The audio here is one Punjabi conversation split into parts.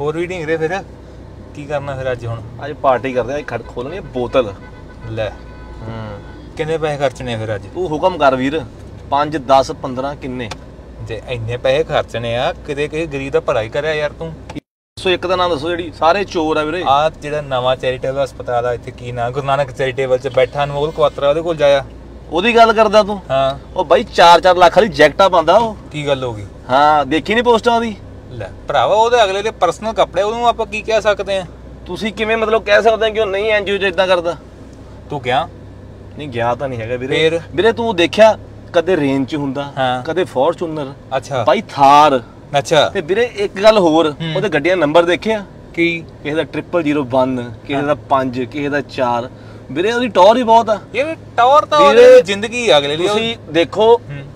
ਹੋਰ ਵੀ ਢੀਂਗਰੇ ਫਿਰ? ਕੀ ਕਰਨਾ ਫਿਰ ਅੱਜ ਹੁਣ? ਅੱਜ ਪਾਰਟੀ ਕਰਦੇ ਆ ਖੜ ਖੋਲਣੀ ਆ ਬੋਤਲ। ਲੈ ਹੂੰ। ਕਿੰਨੇ ਪੈਸੇ ਖਰਚਣੇ ਫਿਰ ਅੱਜ? ਤੂੰ ਹੁਕਮ ਕਰ ਵੀਰ 5 10 15 ਕਿੰਨੇ? ਜੇ ਇੰਨੇ ਪੈਸੇ ਖਰਚਣੇ ਆ ਕਿਤੇ ਕਿਸੇ ਗਰੀਬ ਦਾ ਭਲਾ ਹੀ ਕਰਿਆ ਯਾਰ ਤੂੰ। ਸੋ ਇੱਕ ਦਾ ਨਾਮ ਦੱਸੋ ਜਿਹੜੀ ਸਾਰੇ ਚੋਰ ਆ ਵੀਰੇ। ਆ ਜਿਹੜਾ ਨਵਾਂ ਚੈਰੀਟੇਬਲ ਹਸਪਤਾਲ ਆ ਇੱਥੇ ਕੀ ਨਾਂ? ਗੁਰੂ ਨਾਨਕ ਚੈਰੀਟੇਬਲ ਚ ਬੈਠਾ ਅਨਮੋਲ ਕੁਆਤਰਾ ਉਹਦੇ ਕੋਲ ਜਾਇਆ। ਉਹਦੀ ਗੱਲ ਕਰਦਾ ਤੂੰ? ਹਾਂ। ਉਹ ਬਾਈ 4-4 ਲੱਖ ਵਾਲੀ ਜੈਕਟਾਂ ਪਾਉਂਦਾ ਉਹ। ਕੀ ਗੱਲ ਹੋ ਗਈ? ਹਾਂ ਦੇਖੀ ਨਹੀਂ ਪੋਸਟਾਂ ਉਹਦੀ? ਲੈ ਭਰਾਵਾ ਉਹਦੇ ਅਗਲੇ ਦੇ ਪਰਸਨਲ ਕੱਪੜੇ ਉਹਨੂੰ ਆਪਾਂ ਕੀ ਕਹਿ ਸਕਦੇ ਆ ਤੁਸੀਂ ਕਿਵੇਂ ਮਤਲਬ ਕਹਿ ਸਕਦੇ ਆ ਕਿ ਉਹ ਨਹੀਂ ਐਨਜੀਓ ਚ ਇਦਾਂ ਕਰਦਾ? ਤੂੰ ਕਿਹਾ ਨਹੀਂ ਗਿਆ ਤਾਂ ਨਹੀਂ ਹੈਗਾ ਵੀਰੇ? ਵੀਰੇ ਤੂੰ ਦੇਖਿਆ ਕਦੇ ਰੇਂਜ ਚ ਹੁੰਦਾ? ਹਾਂ। ਕਦੇ ਫੋਰਚੂਨਰ? ਅੱਛਾ। ਬਾਈ ਥਾਰ। ਅੱਛਾ। ਤੇ ਵੀਰੇ ਇੱਕ ਗੱਲ ਹੋਰ ਉਹਦੇ ਗੱਡੀਆਂ ਨੰਬਰ ਦੇਖਿਆ? ਕੀ? ਕਿਸੇ ਦਾ 0001 ਕਿਸੇ ਦਾ 5 ਕਿਸੇ ਦਾ 4 ਵੀਰੇ ਉਹਦੀ ਟੌਰ ਹੀ ਬਹੁਤ ਆ। ਇਹ ਟੌਰ ਤਾਂ ਉਹਦੀ ਜ਼ਿੰਦਗੀ ਆ ਅਗਲੇ ਉਹ- ਤੁਸੀਂ ਦੇਖੋ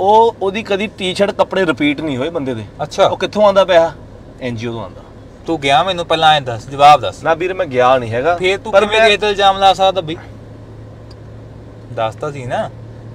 ਉਹ ਉਹਦੀ ਕਦੀ ਟੀ-ਸ਼ਰਟ ਕੱਪੜੇ ਰਿਪੀਟ ਨਹੀਂ ਹੋਏ ਬੰਦੇ ਦੇ। ਅੱਛਾ। ਉਹ ਕਿੱਥੋਂ ਆਂਦਾ ਪਿਆ? ਐਨਜੀਓ ਤੋਂ ਆਂਦਾ ਤੂੰ ਗਿਆ ਮੈਨੂੰ ਪਹਿਲਾਂ ਐਂ ਦੱਸ ਜਵਾਬ ਦੱਸ। ਨਾ ਵੀਰੇ ਮੈਂ ਗਿਆ ਨਹੀਂ ਹੈਗਾ ਫੇਰ ਤੂੰ ਕਿਵੇਂ ਤੇ ਇਲਜ਼ਾਮ ਲਾ ਸਕਦਾ ਬਈ ਦੱਸਤਾ ਸੀ ਨਾ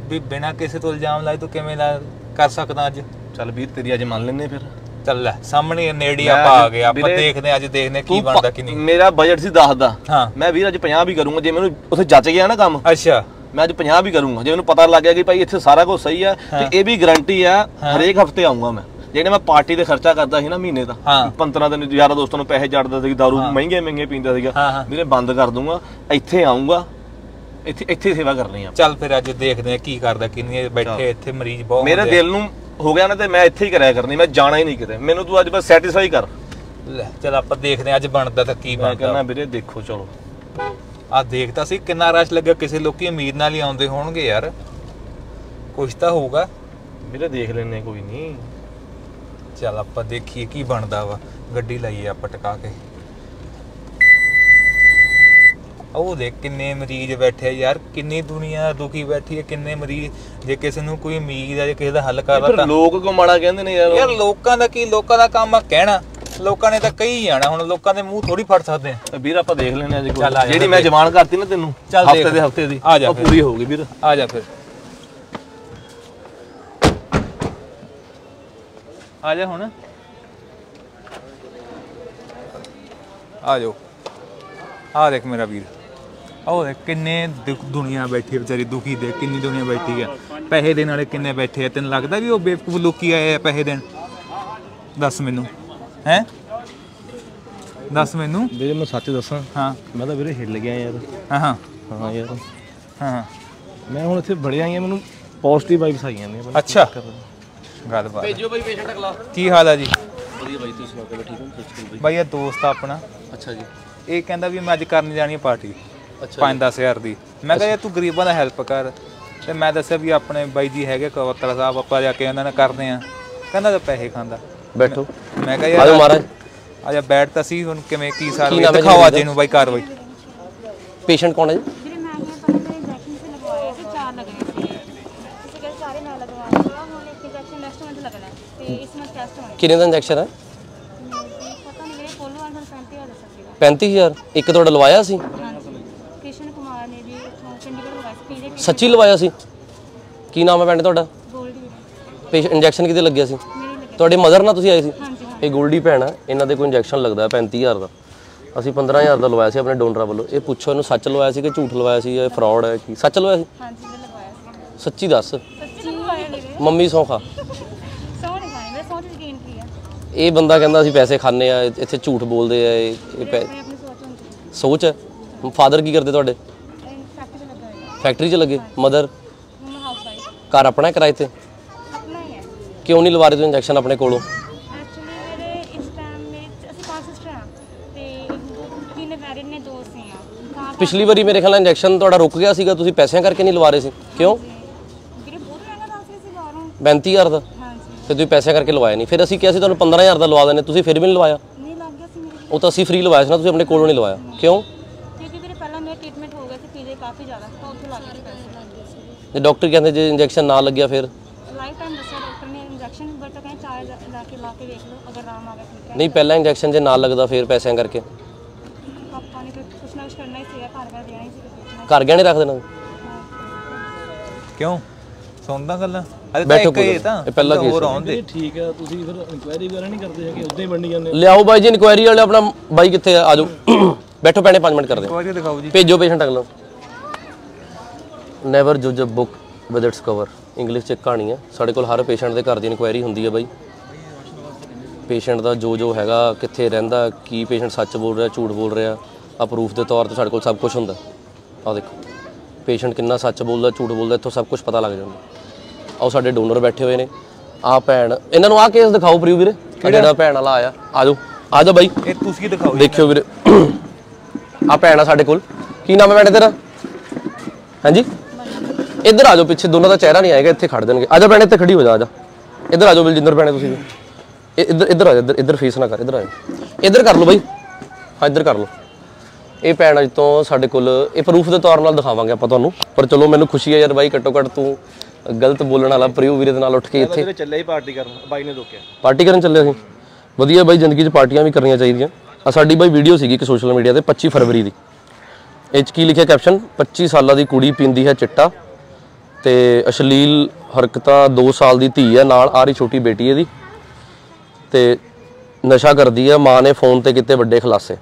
ਵੀ ਬਿਨਾਂ ਕਿਸੇ ਤੋਂ ਇਲਜ਼ਾਮ ਲਾਏ ਤੂੰ ਕਿਵੇਂ ਲਾ ਕਰ ਸਕਦਾ ਅੱਜ? ਚੱਲ ਵੀਰ ਤੇਰੀ ਅੱਜ ਮੰਨ ਲੈਨੇ ਫਿਰ। ਚੱਲ ਲੈ ਸਾਹਮਣੇ ਨੇੜੇ ਆਪਾਂ ਆ ਗਏ ਆਪਾਂ ਦੇਖਦੇ ਅੱਜ ਦੇਖਦੇ ਕੀ ਬਣਦਾ ਕੀ ਨਹੀਂ। ਮੇਰਾ ਬਜਟ ਸੀ 10 ਦਾ। ਹਾਂ। ਮੈਂ ਵੀਰ ਅੱਜ 50 ਵੀ ਕਰੂੰਗਾ ਜੇ ਮੈਨੂੰ ਉੱਥੇ ਜੱਚ ਗਿਆ ਨਾ ਕੰਮ। ਅੱਛਾ। ਮੈਂ ਅੱਜ 50 ਵੀ ਕਰੂੰਗਾ ਜੇ ਮੈਨੂੰ ਪਤਾ ਲੱਗ ਗਿਆ ਕਿ ਭਾਈ ਇੱਥੇ ਸਾਰਾ ਕੁਝ ਸਹੀ ਆ ਤੇ ਇਹ ਵੀ ਗਾਰੰਟੀ ਆ ਹਰੇਕ ਹਫ਼ਤੇ ਆਉਂਗਾ ਮੈਂ। ਜਿਹੜੇ ਮੈਂ ਪਾਰਟੀ ਤੇ ਖਰਚਾ ਕਰਦਾ ਸੀ ਨਾ ਮਹੀਨੇ ਦਾ ਹਾਂ। 15 ਦਿਨ ਯਾਰਾਂ ਦੋਸਤਾਂ ਨੂੰ ਪੈਸੇ ਜੜਦਾ ਸੀ ਦਾਰੂ ਮਹਿੰਗੇ ਮਹਿੰਗੇ ਪੀਂਦਾ ਸੀਗਾ। ਵੀਰੇ ਬੰਦ ਕਰ ਦੂੰਗਾ ਇੱਥੇ ਆਉਂਗਾ ਇੱਥੇ ਇੱਥੇ ਸੇਵਾ ਕਰਨੀ ਆ। ਚੱਲ ਫਿਰ ਅੱਜ ਦੇਖਦੇ ਹਾਂ ਕੀ ਕਰਦਾ ਕੀ ਨਹੀਂ ਇਹ ਬੈਠੇ ਇੱਥੇ ਮਰੀਜ਼ ਬਹੁਤ ਮੇਰੇ ਆ। ਦਿਲ ਨੂੰ ਹੋ ਗਿਆ ਨਾ ਤੇ ਮੈਂ ਇੱਥੇ ਹੀ ਕਰਿਆ ਕਰਨੀ ਮੈਂ ਜਾਣਾ ਹੀ ਨਹੀਂ ਕਿਤੇ। ਮੈਨੂੰ ਤੂੰ ਅੱਜ ਬਸ ਸੈਟੀਸਫਾਈ ਕਰ। ਲੈ ਚੱਲ ਆਪਾਂ ਦੇਖਦੇ ਹਾਂ ਅੱਜ ਬਣਦਾ ਤਾਂ ਕੀ ਮੈਂ ਬਣਦਾ। ਕਹਿੰਦਾ ਵੀਰੇ ਦੇਖੋ ਚਲੋ। ਆ ਦੇਖਤਾ ਸੀ ਕਿੰਨਾ ਰਸ਼ ਲੱਗਾ ਕਿਸੇ ਲੋਕੀ ਉਮੀਦ ਨਾਲ ਹੀ ਆਉਂਦੇ ਹੋਣਗੇ ਯਾਰ। ਕੁਛ ਤਾਂ ਹੋਊਗਾ। ਵੀਰੇ ਦੇਖ ਲੈਨੇ ਕੋਈ ਨਹੀਂ। ਚੱਲ ਆਪਾਂ ਦੇਖੀਏ ਕੀ ਬਣਦਾ ਵਾ। ਗੱਡੀ ਲਾਈਏ ਆਪਾਂ ਟਿਕਾ ਕੇ। ਉਹ ਦੇਖ ਕਿੰਨੇ ਮਰੀਜ਼ ਬੈਠੇ ਆ ਯਾਰ ਕਿੰਨੀ ਦੁਨੀਆ ਦੁਖੀ ਬੈਠੀ ਹੈ ਕਿੰਨੇ ਮਰੀਜ਼ ਜੇ ਕਿਸੇ ਨੂੰ ਕੋਈ ਉਮੀਦ ਆ ਜੇ ਕਿਸੇ ਦਾ ਹੱਲ ਕਰਦਾ ਫਿਰ ਤਾਂ ਲੋਕ ਕੋ ਮਾੜਾ ਕਹਿੰਦੇ ਨੇ ਯਾਰ ਯਾਰ ਲੋਕਾਂ ਦਾ ਕੀ ਲੋਕਾਂ ਦਾ ਕੰਮ ਆ ਕਹਿਣਾ। ਲੋਕਾਂ ਨੇ ਤਾਂ ਕਹੀ ਜਾਣਾ ਹੁਣ ਲੋਕਾਂ ਦੇ ਮੂੰਹ ਥੋੜੀ ਫੜ ਸਕਦੇ ਆ। ਵੀਰ ਆਪਾਂ ਦੇਖ ਲੈਨੇ ਅੱਜ ਚੱਲ ਆ ਜਾ ਕੋਈ ਜਿਹੜੀ ਮੈਂ। ਜਵਾਨ ਕਰਤੀ ਨਾ ਤੈਨੂੰ ਹਫ਼ਤੇ। ਦੇ ਹਫ਼ਤੇ ਦੀ ਆ ਜਾ ਉਹ। ਪੂਰੀ ਹੋਊਗੀ ਵੀਰ। ਆ ਜਾ ਫਿਰ। ਆ ਜਾ ਹੁਣ। ਆ ਜਾਓ। ਆ ਦੇਖ ਮੇਰਾ ਵੀਰ। ਆਹ ਦੇਖ ਕਿੰਨੇ ਦੁਨੀਆ ਬੈਠੀ ਹੈ ਵਿਚਾਰੀ ਦੁਖੀ ਦੇ ਕਿੰਨੀ ਦੁਨੀਆ ਬੈਠੀ ਹੈ ਪੈਸੇ ਦੇਣ ਵਾਲੇ ਕਿੰਨੇ ਬੈਠੇ ਆ ਤੈਨੂੰ ਲੱਗਦਾ ਵੀ ਉਹ ਬੇਵਕੂਫ ਲੋਕੀ ਆਏ ਆ ਪੈਸੇ ਦੇਣ? ਦੱਸ ਮੈਨੂੰ ਹੈ? ਦੱਸ ਮੈਨੂੰ। ਵੀਰੇ ਮੈਂ ਸੱਚ ਦੱਸਾਂ। ਹਾਂ। ਮੈਂ ਤਾਂ ਵੀਰੇ ਹਿੱਲ ਗਿਆ ਯਾਰ। ਹਾਂ ਹਾਂ। ਹਾਂ ਯਾਰ। ਹਾਂ ਹਾਂ। ਮੈਂ ਹੁਣ ਇੱਥੇ ਬੜਿਆ ਆਈਆਂ ਮੈਨੂੰ ਪੋਜ਼ਿਟਿਵ ਵਾਈਬਸ ਆਈਆਂ ਨੇ। ਅੱਛਾ। ਗੱਲਬਾਤ ਭੇਜੋ ਬਾਈ ਪੇਸ਼ੈਂਟ ਅਗਲਾ। ਕੀ ਹਾਲ ਆ ਜੀ? ਵਧੀਆ ਬਾਈ ਤੁਸੀਂ ਸੁਣਾਓ ਠੀਕ ਹੋ? ਬਾਈ ਇਹ ਦੋਸਤ ਆ ਆਪਣਾ। ਅੱਛਾ ਜੀ। ਇਹ ਕਹਿੰਦਾ ਵੀ ਮੈਂ ਅੱਜ ਕਰਨ ਜਾਣੀ ਹੈ ਪਾਰਟੀ 5-10000 ਦੀ। ਮੈਂ ਕਿਹਾ ਤੂੰ ਗਰੀਬਾਂ ਦਾ ਹੈਲਪ ਕਰ। ਤੇ ਮੈਂ ਦੱਸਿਆ ਵੀ ਆਪਣੇ ਬਾਈ ਜੀ ਹੈਗੇ ਕਵਤਲਾ ਸਾਹਿਬ ਆਪਾਂ ਜਾ ਕੇ ਉਹਨਾਂ ਨਾਲ ਕਰਦੇ ਆ ਕਹਿੰਦਾ ਤਾਂ ਪੈਸੇ ਖਾਂਦਾ। ਬੈਠੋ। ਮੈਂ ਕਿਹਾ ਯਾਰ ਮਹਾਰਾਜ। ਆਜਾ ਬੈਠ ਤਾਂ ਸੀ ਹੁਣ ਕਿਵੇਂ ਕੀ ਸਾਰ ਲਈ। ਦਿਖਾਓ ਅੱਜ ਇਹਨੂੰ ਬਾਈ ਕਾਰਵਾਈ। ਪੇਸ਼ੈਂਟ ਕੌਣ ਹੈ ਜੀ? ਦਾ ਇੰਜੈਕਸ਼ਨ ਹੈ? 35000 ਇੱਕ ਤੁਹਾਡਾ ਲਵਾਇਆ ਸੀ? ਸੱਚੀ ਲਵਾਇਆ ਸੀ? ਕੀ ਨਾਮ ਹੈ ਪਿੰਡ ਤੁਹਾਡਾ? ਗੋਲਡੀ। ਇੰਜੈਕਸ਼ਨ ਕਿਤੇ ਲੱਗਿਆ ਸੀ? ਤੁਹਾਡੇ ਮਦਰ ਨਾਲ ਤੁਸੀਂ ਆਏ ਸੀ? ਇਹ ਗੋਲਡੀ ਭੈਣ ਆ ਇਹਨਾਂ ਦੇ ਕੋਈ ਇੰਜੈਕਸ਼ਨ ਲੱਗਦਾ ਹੈ 35000 ਦਾ। ਅਸੀਂ 15000 ਦਾ ਲਵਾਇਆ ਸੀ ਆਪਣੇ ਡੋਨਰਾਂ ਵੱਲੋਂ। ਇਹ ਪੁੱਛੋ ਇਹਨੂੰ ਸੱਚ ਲਵਾਇਆ ਸੀ ਕਿ ਝੂਠ ਲਵਾਇਆ ਸੀ ਜਾਂ ਫਰਾਡ ਹੈ ਕੀ? ਸੱਚ ਲਵਾਇਆ ਸੀ? ਹਾਂਜੀ ਮੈਂ ਲਗਵਾਇਆ ਸੀ। ਸੱਚੀ ਦੱਸ। ਸੱਚੀ ਲਗਵਾਇਆ ਮੇਰੇ। ਮੰਮੀ ਸੌਖਾ ਖਾਣੀ ਯਕੀਨ ਕੀ ਇਹ ਬੰਦਾ ਕਹਿੰਦਾ ਅਸੀਂ ਪੈਸੇ ਖਾਣੇ ਆ ਇੱਥੇ ਝੂਠ ਬੋਲਦੇ ਆ ਇਹ ਇਹ ਸੋਚ ਹੈ ਫਾਦਰ ਕੀ ਕਰਦੇ ਤੁਹਾਡੇ ਫੈਕਟਰੀ ਤੇ ਲੱਗਾ ਹੋਇਆ ਫੈਕਟਰੀ 'ਚ ਲੱਗੇ? ਮਦਰ? ਮੈਂ ਹਾਊਸ ਵਾਈਫ ਘਰ ਆਪਣਾ ਹੈ ਕਿਰਾਏ ਤੇ? ਆਪਣਾ ਹੀ ਹੈ। ਕਿਉਂ ਨਹੀਂ ਲਵਾ ਰਹੇ ਤੁਸੀਂ ਇੰਜੈਕਸ਼ਨ ਆਪਣੇ ਕੋਲੋਂ? ਐਕਚੁਅਲੀ ਮੇਰੇ ਇਸ ਟਾਈਮ ਮੇਰੇ ਅਸੀਂ ਪੰਜ ਸਿਸਟਰ ਹਾਂ ਤੇ ਦੋ ਤਿੰਨ ਮੈਰਿਡ ਨੇ ਦੋ ਸੀ ਆ ਤਾਂ ਪਿਛਲੀ ਵਾਰੀ ਮੇਰੇ ਖਿਆਲ ਨਾਲ ਇੰਜੈਕਸ਼ਨ ਤੁਹਾਡਾ ਰੁਕ ਗਿਆ ਸੀਗਾ ਤੁਸੀਂ ਪੈਸਿਆਂ ਕਰਕੇ ਨਹੀਂ ਲਵਾ ਰਹੇ ਸੀ। ਕਿਉਂ? ਵੀਰੇ ਬਹੁਤ ਮਹਿੰਗਾ ਦੱਸ ਰਹੇ ਸੀ ਬਾਹਰੋਂ। 35000 ਦਾ? ਹਾਂਜੀ। ਤੁਸੀਂ ਪੈਸਿਆਂ ਕਰਕੇ ਲਵਾਇਆ ਨਹੀਂ। ਫਿਰ ਅਸੀਂ ਕਿਹਾ ਸੀ ਤੁਹਾਨੂੰ 15000 ਦਾ ਲਵਾ ਦਿੰਦੇ ਤੁਸੀਂ ਫਿਰ ਵੀ ਨਹੀਂ ਲਵਾਇਆ। ਨਹੀਂ ਲੱਗ ਗਿਆ ਸੀ ਮੇਰੇ ਉਹ ਤਾਂ ਅਸੀਂ ਫ੍ਰੀ ਲਵਾਇਆ ਸੀ ਨਾ ਤੁਸੀਂ ਆਪਣੇ ਕੋਲੋਂ ਨਹੀਂ ਲਵਾਇਆ। ਕਿਉਂ? ਕਿਉਂਕਿ ਵੀਰੇ ਪਹਿਲਾਂ ਮੇਰਾ ਟ੍ਰੀਟਮੈਂਟ ਹੋ ਗਿਆ ਪੀਲੇ ਕਾਫੀ ਜ਼ਿਆਦਾ ਤਾਂ ਉੱਥੇ ਲੱਗ ਗਏ ਪੈਸੇ। ਲੱਗ ਗਏ ਸੀ ਜੇ ਡਾਕਟਰ ਕਹਿੰਦੇ ਜੇ ਇੰਜੈਕਸ਼ਨ ਨਾ ਲੱਗਿਆ ਫਿਰ? ਲਾਈਫ ਟਾਈਮ ਦੱਸਿਆ ਡਾਕਟਰ ਨੇ ਇੰਜੈਕਸ਼ਨ ਬਟ ਕਹਿੰਦੇ ਚਾਰ ਲਾ ਕੇ ਲਾ ਕੇ ਵੇਖ ਲਓ ਅਗਰ ਆਰਾਮ ਆ ਗਿਆ ਠੀਕ ਹੈ। ਨਹੀਂ ਪਹਿਲਾਂ ਇੰਜੈਕਸ਼ਨ ਜੇ ਨਾ ਲੱਗਦਾ ਫਿਰ ਪੈਸਿਆਂ ਕਰਕੇ? ਪਾਪਾ ਨੇ ਫਿਰ ਕੁਛ ਨਾ ਕੁਛ ਕਰਨਾ ਹੀ ਸੀਗਾ ਘਰ ਘਰ ਦੇਣਾ ਹੀ ਸੀ ਕੁਛ ਨਾ ਘਰ ਗਹਿਣੇ ਰੱਖ ਦੇਣਾ? ਕਿਉਂ? ਸੁਣਦਾ ਗੱਲਾਂ? ਅਰੇ ਤਾਂ ਬੈਠੋ ਇੱਕ ਤਾਂ ਇਹ ਪਹਿਲਾ ਹੋਰ ਕੇਸ ਆਉਂਦੇ। ਠੀਕ ਹੈ ਤੁਸੀਂ ਫਿਰ ਇਨਕੁਆਇਰੀ ਵਗੈਰਾ ਨਹੀਂ ਕਰਦੇ ਹੈਗੇ ਉਦਾਂ ਹੀ ਵੰਡੀ ਜਾਂਦੇ। ਲਿਆਓ ਬਾਈ ਜੀ ਇਨਕੁਆਇਰੀ ਵਾਲੇ ਆਪਣਾ ਬਾਈ ਕਿੱਥੇ ਆ? ਆਜੋ ਬੈਠੋ ਪੈਣੇ 5 ਮਿੰਟ ਕਰਦੇ ਕੋਈ ਦਿਖਾਓ ਜੀ। ਭੇਜੋ ਪੇਸ਼ੈਂਟ ਅਗਲਾ। Never ਜੁਜ a book with its cover English ਚ ਕਹਾਣੀ ਹੈ ਸਾਡੇ ਕੋਲ ਹਰ ਪੇਸ਼ੈਂਟ ਦੇ ਘਰ ਦੀ ਇਨਕੁਆਇਰੀ ਹੁੰਦੀ ਹੈ ਬਾਈ। ਪੇਸ਼ੈਂਟ ਦਾ ਜੋ ਜੋ ਹੈਗਾ ਕਿੱਥੇ ਰਹਿੰਦਾ ਕੀ ਪੇਸ਼ੈਂਟ ਸੱਚ ਬੋਲ ਰਿਹਾ ਝੂਠ ਬੋਲ ਰਿਹਾ ਆ ਪ੍ਰੂਫ ਦੇ ਤੌਰ ਤੇ ਸਾਡੇ ਕੋਲ ਸਭ ਕੁਝ ਹੁੰਦਾ। ਆ ਦੇਖੋ। ਪੇਸ਼ੈਂਟ ਕਿੰਨਾ ਸੱਚ ਬੋਲਦਾ ਝੂਠ ਬੋਲਦਾ ਇੱਥੋਂ ਸਭ ਕੁਝ ਪਤਾ ਲੱਗ ਜਾਂਦਾ। ਆਓ ਸਾਡੇ ਡੋਨਰ ਬੈਠੇ ਹੋਏ ਨੇ। ਆ ਭੈਣ ਇਹਨਾਂ ਨੂੰ ਆ ਕੇਸ ਦਿਖਾਓ ਪ੍ਰਿਯੂ ਵੀਰੇ। ਜਿਹੜਾ ਭੈਣ ਵਾਲਾ ਆਇਆ। ਆਜੋ ਆਜੋ ਬਾਈ। ਇਹ ਤੁਸੀਂ ਦਿਖਾਓ। ਦੇਖਿਓ ਵੀਰੇ। ਆ ਭੈਣ ਆ ਸਾਡੇ ਕੋਲ। ਕੀ ਨਾਮ ਹੈ ਭੈਣ ਤੇਰਾ? ਹਾਂਜੀ? ਇੱਧਰ ਆ ਜਾਓ ਪਿੱਛੇ ਦੋਨਾਂ ਦਾ ਚਿਹਰਾ ਨਹੀਂ ਆਏਗਾ ਇੱਥੇ ਖੜ ਦੇਣਗੇ ਆ ਜਾ ਭੈਣ ਇੱਥੇ ਖੜੀ ਹੋ ਜਾ ਆ ਜਾ। ਇੱਧਰ ਆ ਜਾਓ ਬਲਜਿੰਦਰ ਭੈਣੇ ਤੁਸੀਂ ਵੀ। ਇਹ ਇੱਧਰ ਇੱਧਰ ਆ ਜਾ ਇੱਧਰ ਇੱਧਰ ਫੇਸ ਨਾ ਕਰ ਇੱਧਰ ਆ ਜਾ। ਇੱਧਰ ਕਰ ਲਓ ਬਾਈ। ਹਾਂ ਇੱਧਰ ਕਰ ਲਓ। ਇਹ ਭੈਣ ਅੱਜ ਤੋਂ ਸਾਡੇ ਕੋਲ ਇਹ ਪ੍ਰੂਫ ਦੇ ਤੌਰ ਨਾਲ ਦਿਖਾਵਾਂਗੇ ਆਪਾਂ ਤੁਹਾਨੂੰ। ਪਰ ਚਲੋ ਮੈਨੂੰ ਖੁਸ਼ੀ ਹੈ ਯਾਰ ਬਾਈ ਘੱਟੋ ਘੱਟ ਤੂੰ ਗਲਤ ਬੋਲਣ ਵਾਲਾ ਪ੍ਰਿਯੂ ਵੀਰੇ ਦੇ ਨਾਲ ਉੱਠ ਕੇ ਇੱਥੇ। ਚੱਲੇ ਹੀ ਪਾਰਟੀ ਕਰਨ ਬਾਈ ਨੇ ਰੋਕਿਆ। ਪਾਰਟੀ ਕਰਨ ਚੱਲੇ ਅਸੀਂ। ਵਧੀਆ ਬਾਈ ਜ਼ਿੰਦਗੀ 'ਚ ਪਾਰਟੀਆਂ ਵੀ ਕਰਨੀਆਂ ਚਾਹੀਦੀਆਂ। ਆ ਸਾਡੀ ਬਾਈ ਵੀਡੀਓ ਸੀਗੀ ਇੱਕ ਸੋਸ਼ਲ ਮੀਡੀਆ ਤੇ 25 ਫਰਵਰੀ ਦੀ। ਇਹ 'ਚ ਕੀ ਲਿਖਿਆ ਕੈਪਸ਼ਨ 25 ਸਾਲਾਂ ਦੀ ਕੁੜੀ ਪੀਂਦੀ ਹੈ ਚਿੱਟਾ। ਤੇ ਅਸ਼ਲੀਲ ਹਰਕਤਾਂ 2 ਸਾਲ ਦੀ ਧੀ ਹੈ ਨਾਲ ਆ ਰਹੀ ਛੋਟੀ ਬੇਟੀ ਇਹਦੀ। ਤੇ ਨਸ਼ਾ ਕਰਦੀ ਹੈ ਮਾਂ ਨੇ ਫੋਨ ਤੇ ਕੀਤੇ ਵੱਡੇ ਖੁਲਾਸੇ।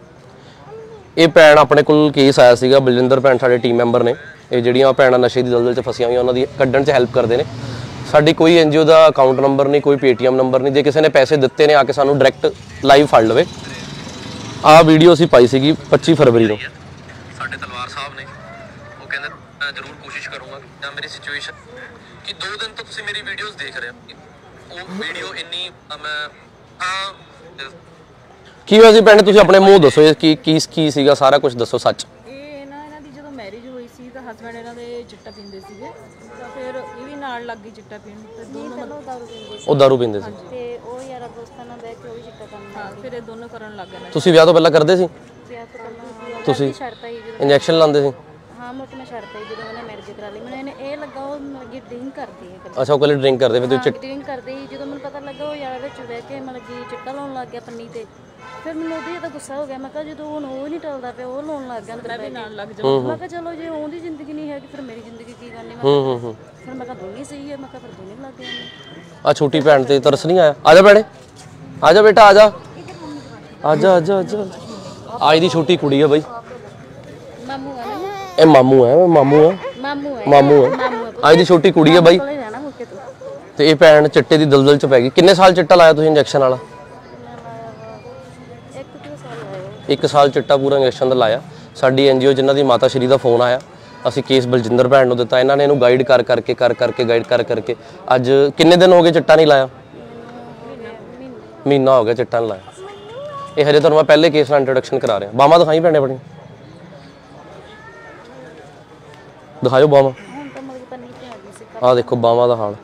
ਇਹ ਭੈਣ ਆਪਣੇ ਕੋਲ ਕੇਸ ਆਇਆ ਸੀਗਾ, ਬਲਜਿੰਦਰ ਭੈਣ ਸਾਡੇ ਟੀਮ ਮੈਂਬਰ ਨੇ। ਇਹ ਜਿਹੜੀਆਂ ਭੈਣਾਂ ਨਸ਼ੇ ਦੀ ਦਲਦਲ 'ਚ ਫਸੀਆਂ ਹੋਈਆਂ, ਉਹਨਾਂ ਦੀ ਕੱਢਣ 'ਚ ਹੈਲਪ ਕਰਦੇ ਨੇ। ਸਾਡੀ ਕੋਈ ਐਨਜੀਓ ਦਾ ਅਕਾਊਂਟ ਨੰਬਰ ਨਹੀਂ, ਕੋਈ ਪੇਟੀਐਮ ਨੰਬਰ ਨਹੀਂ। ਜੇ ਕਿਸੇ ਨੇ ਪੈਸੇ ਦਿੱਤੇ ਨੇ, ਆ ਕੇ ਸਾਨੂੰ ਡਾਇਰੈਕਟ ਲਾਈਵ ਫੜ ਲਵੇ। ਆਹ ਵੀਡੀਓ ਅਸੀਂ ਪਾਈ ਸੀਗੀ 25 ਫਰਵਰੀ ਨੂੰ ਸਾਡੇ ਤਲਵਾਰ ਸਾਹਿਬ ਨੇ। ਉਹ ਕਹਿੰਦੇ ਜ਼ਰੂਰ ਕੋਸ਼ਿਸ਼ ਕਰੂੰਗਾ ਜਾਂ ਮੇਰੀ ਸਿਚੁਏਸ਼ਨ ਕਿ ਦੋ ਦਿਨ ਤੋਂ ਤੁਸੀਂ ਮੇਰੀ ਵੀਡੀਓਜ਼ ਦੇਖ ਰਹੇ ਹੋ। ਉਹ ਵੀਡੀਓ ਇੰਨੀ ਮੈਂ ਹਾਂ ਕੀ ਹੋਇਆ ਸੀ ਭੈਣੇ? ਤੁਸੀਂ ਆਪਣੇ ਮੂੰਹ ਦੱਸੋ ਇਹ ਕੀ ਕੀ ਕੀ ਸੀਗਾ? ਸਾਰਾ ਕੁਝ ਦੱਸੋ ਸੱਚ। ਇਹ ਨਾ ਇਹਨਾਂ ਦੀ ਜਦੋਂ ਮੈਰਿਜ ਹੋਈ ਸੀ ਤਾਂ ਹਸਬੰਡ ਇਹਨਾਂ ਦੇ ਚਿੱਟਾ ਪੀਂਦੇ ਸੀਗੇ। ਤਾਂ ਫਿਰ ਇਹ ਵੀ ਨਾਲ ਲੱਗ ਗਈ ਚਿੱਟਾ ਪੀਣ ਤੇ ਦੋਨੋਂ ਮਤਲਬ ਦਾਰੂ ਪੀਂਦੇ ਉਹ ਦਾਰੂ ਪੀਂਦੇ ਸੀ। ਤੇ ਉਹ ਯਾਰਾ ਦੋਸਤਾਂ ਨਾਲ ਬਹਿ ਕੇ ਉਹ ਵੀ ਚਿੱਟਾ ਕਰਨ ਹਾਂ ਫਿਰ ਇਹ ਦੋਨੋਂ ਕਰਨ ਲੱਗ ਗਏ ਨੇ। ਤੁਸੀਂ ਵਿਆਹ ਤੋਂ ਪਹਿਲਾਂ ਕਰਦੇ ਸੀ? ਪਿਆ ਤੋਂ ਪਹਿਲਾਂ ਤੁਸੀਂ ਛੱਡਤਾ ਹੀ ਜਦੋਂ ਇੰਜੈਕਸ਼ਨ ਲਾਉਂਦੇ ਸੀ? ਹਾਂ ਮੁੱਕ ਮੈਂ ਛੱਡਤਾ ਹੀ ਜਦੋਂ ਉਹਨੇ ਮੈਰਿਜ ਕਰਾ ਲਈ ਮੈਨੂੰ ਇਹਨੇ ਇਹ ਲੱਗਾ ਉਹ ਮਰਗੀ ਡਰਿੰਕ ਕਰਦੀ ਹੈ ਕਦੇ ਅੱਛਾ ਉਹ ਕੱਲੇ ਡਰਿੰਕ ਕਰਦੇ ਫਿਰ ਤੁਸੀਂ ਚਿੱਟ- ਡਰਿੰਕ ਕਰਦੀ ਸੀ ਜਦੋਂ ਮੈਨੂੰ ਪਤਾ ਲੱਗਾ ਉਹ ਯਾਰਾ ਵਿੱਚ ਬਹਿ ਕੇ ਮਤਲਬ ਕਿ ਚਿੱਟਾ ਲਾਉਣ ਲੱਗ ਗਿਆ ਪੰਨੀ ਤੇ ਫਿਰ ਮੈਨੂੰ ਉਹਦੇ ਤਾਂ ਗੁੱਸਾ ਹੋ ਗਿਆ। ਮੈਂ ਕਿਹਾ ਜਦੋਂ ਹੁਣ ਉਹ ਨਹੀਂ ਟਲਦਾ ਪਿਆ ਉਹ ਲਾਉਣ ਲੱਗ ਗਿਆ ਅੰਦਰ ਬਹਿ ਕੇ। ਲੱਗ ਮੈਂ ਕਿਹਾ ਚਲੋ ਜੇ ਉਹਦੀ ਜ਼ਿੰਦਗੀ ਨਹੀਂ ਹੈਗੀ ਫਿਰ ਮੇਰੀ ਜ਼ਿੰਦਗੀ ਕੀ ਕਰਨੀ? ਮੈਂ ਹੂੰ ਹੂੰ ਹੂੰ। ਫਿਰ ਮੈਂ ਕਿਹਾ ਦੋਨੇ ਸਹੀ ਹੈ ਮੈਂ ਕਿਹਾ ਫਿਰ ਦੋਨੇ ਲੱਗ ਗਏ ਨੇ ਆ ਛੋਟੀ ਭੈਣ ਤੇ ਤਰਸ ਨਹੀਂ ਆਇਆ? ਆ ਜਾ ਭੈਣੇ। ਆ ਜਾ ਬੇਟਾ ਆ ਜਾ। ਆ ਜਾ ਆ ਜਾ ਆ ਜਾ। ਆਜ ਦੀ ਛੋਟੀ ਕੁੜੀ ਹੈ ਬਾਈ। ਮਾਮੂ ਆ ਨਾ। ਇਹ ਮਾਮੂ ਹੈ ਇਹ ਮਾਮੂ ਹੈ ਮਾਮੂ ਹੈ ਮਾਮੂ ਹੈ ਅੱਜ ਦੀ ਛੋਟੀ ਕੁੜੀ ਹੈ ਬਾਈ ਤੂੰ। ਇਹ ਭੈਣ ਚਿੱਟੇ ਦੀ ਦਲਦਲ ਚ ਪੈ ਗਈ। ਕਿੰਨੇ ਸਾਲ ਚਿੱਟਾ ਲਾਇਆ ਤੁਸੀਂ ਇੰਜੈਕਸ਼ਨ ਵਾਲਾ? ਇੱਕ ਸਾਲ ਚਿੱਟਾ ਪੂਰਾ ਇੰਜੈਕਸ਼ਨ ਦਾ ਲਾਇਆ। ਸਾਡੀ ਐਨਜੀਓ ਜਿਨ੍ਹਾਂ ਦੀ ਮਾਤਾ ਸ਼੍ਰੀ ਦਾ ਫੋਨ ਆਇਆ ਅਸੀਂ ਕੇਸ ਬਲਜਿੰਦਰ ਭੈਣ ਨੂੰ ਦਿੱਤਾ। ਇਹਨਾਂ ਨੇ ਇਹਨੂੰ ਗਾਈਡ ਕਰ ਕਰਕੇ ਕਰ ਕਰਕੇ ਗਾਈਡ ਕਰ ਕਰਕੇ ਅੱਜ ਕਿੰਨੇ ਦਿਨ ਹੋ ਗਏ ਚਿੱਟਾ ਨਹੀਂ ਲਾਇਆ? ਮਹੀਨਾ ਹੋ ਗਿਆ ਚਿੱਟਾ ਨਹੀਂ ਲਾਇਆ। ਇਹ ਹਜੇ ਤੁਹਾਨੂੰ ਮੈਂ ਪਹਿਲੇ ਕੇਸ ਨਾਲ ਇੰਟਰੋਡਕਸ਼ਨ ਕਰਾ ਰਿਹਾ। ਬਾਹਾਂ ਦਿਖਾਈ ਭੈਣੇ ਆਪਣੀ? ਦਿਖਾਇਓ ਬਾਹਾਂ ਹੁਣ ਤਾਂ ਮਤਲਬ ਪੰਨੀ ਤੇ ਆ ਦੇਖੋ ਬਾਹਾਂ ਦਾ ਹਾਲ।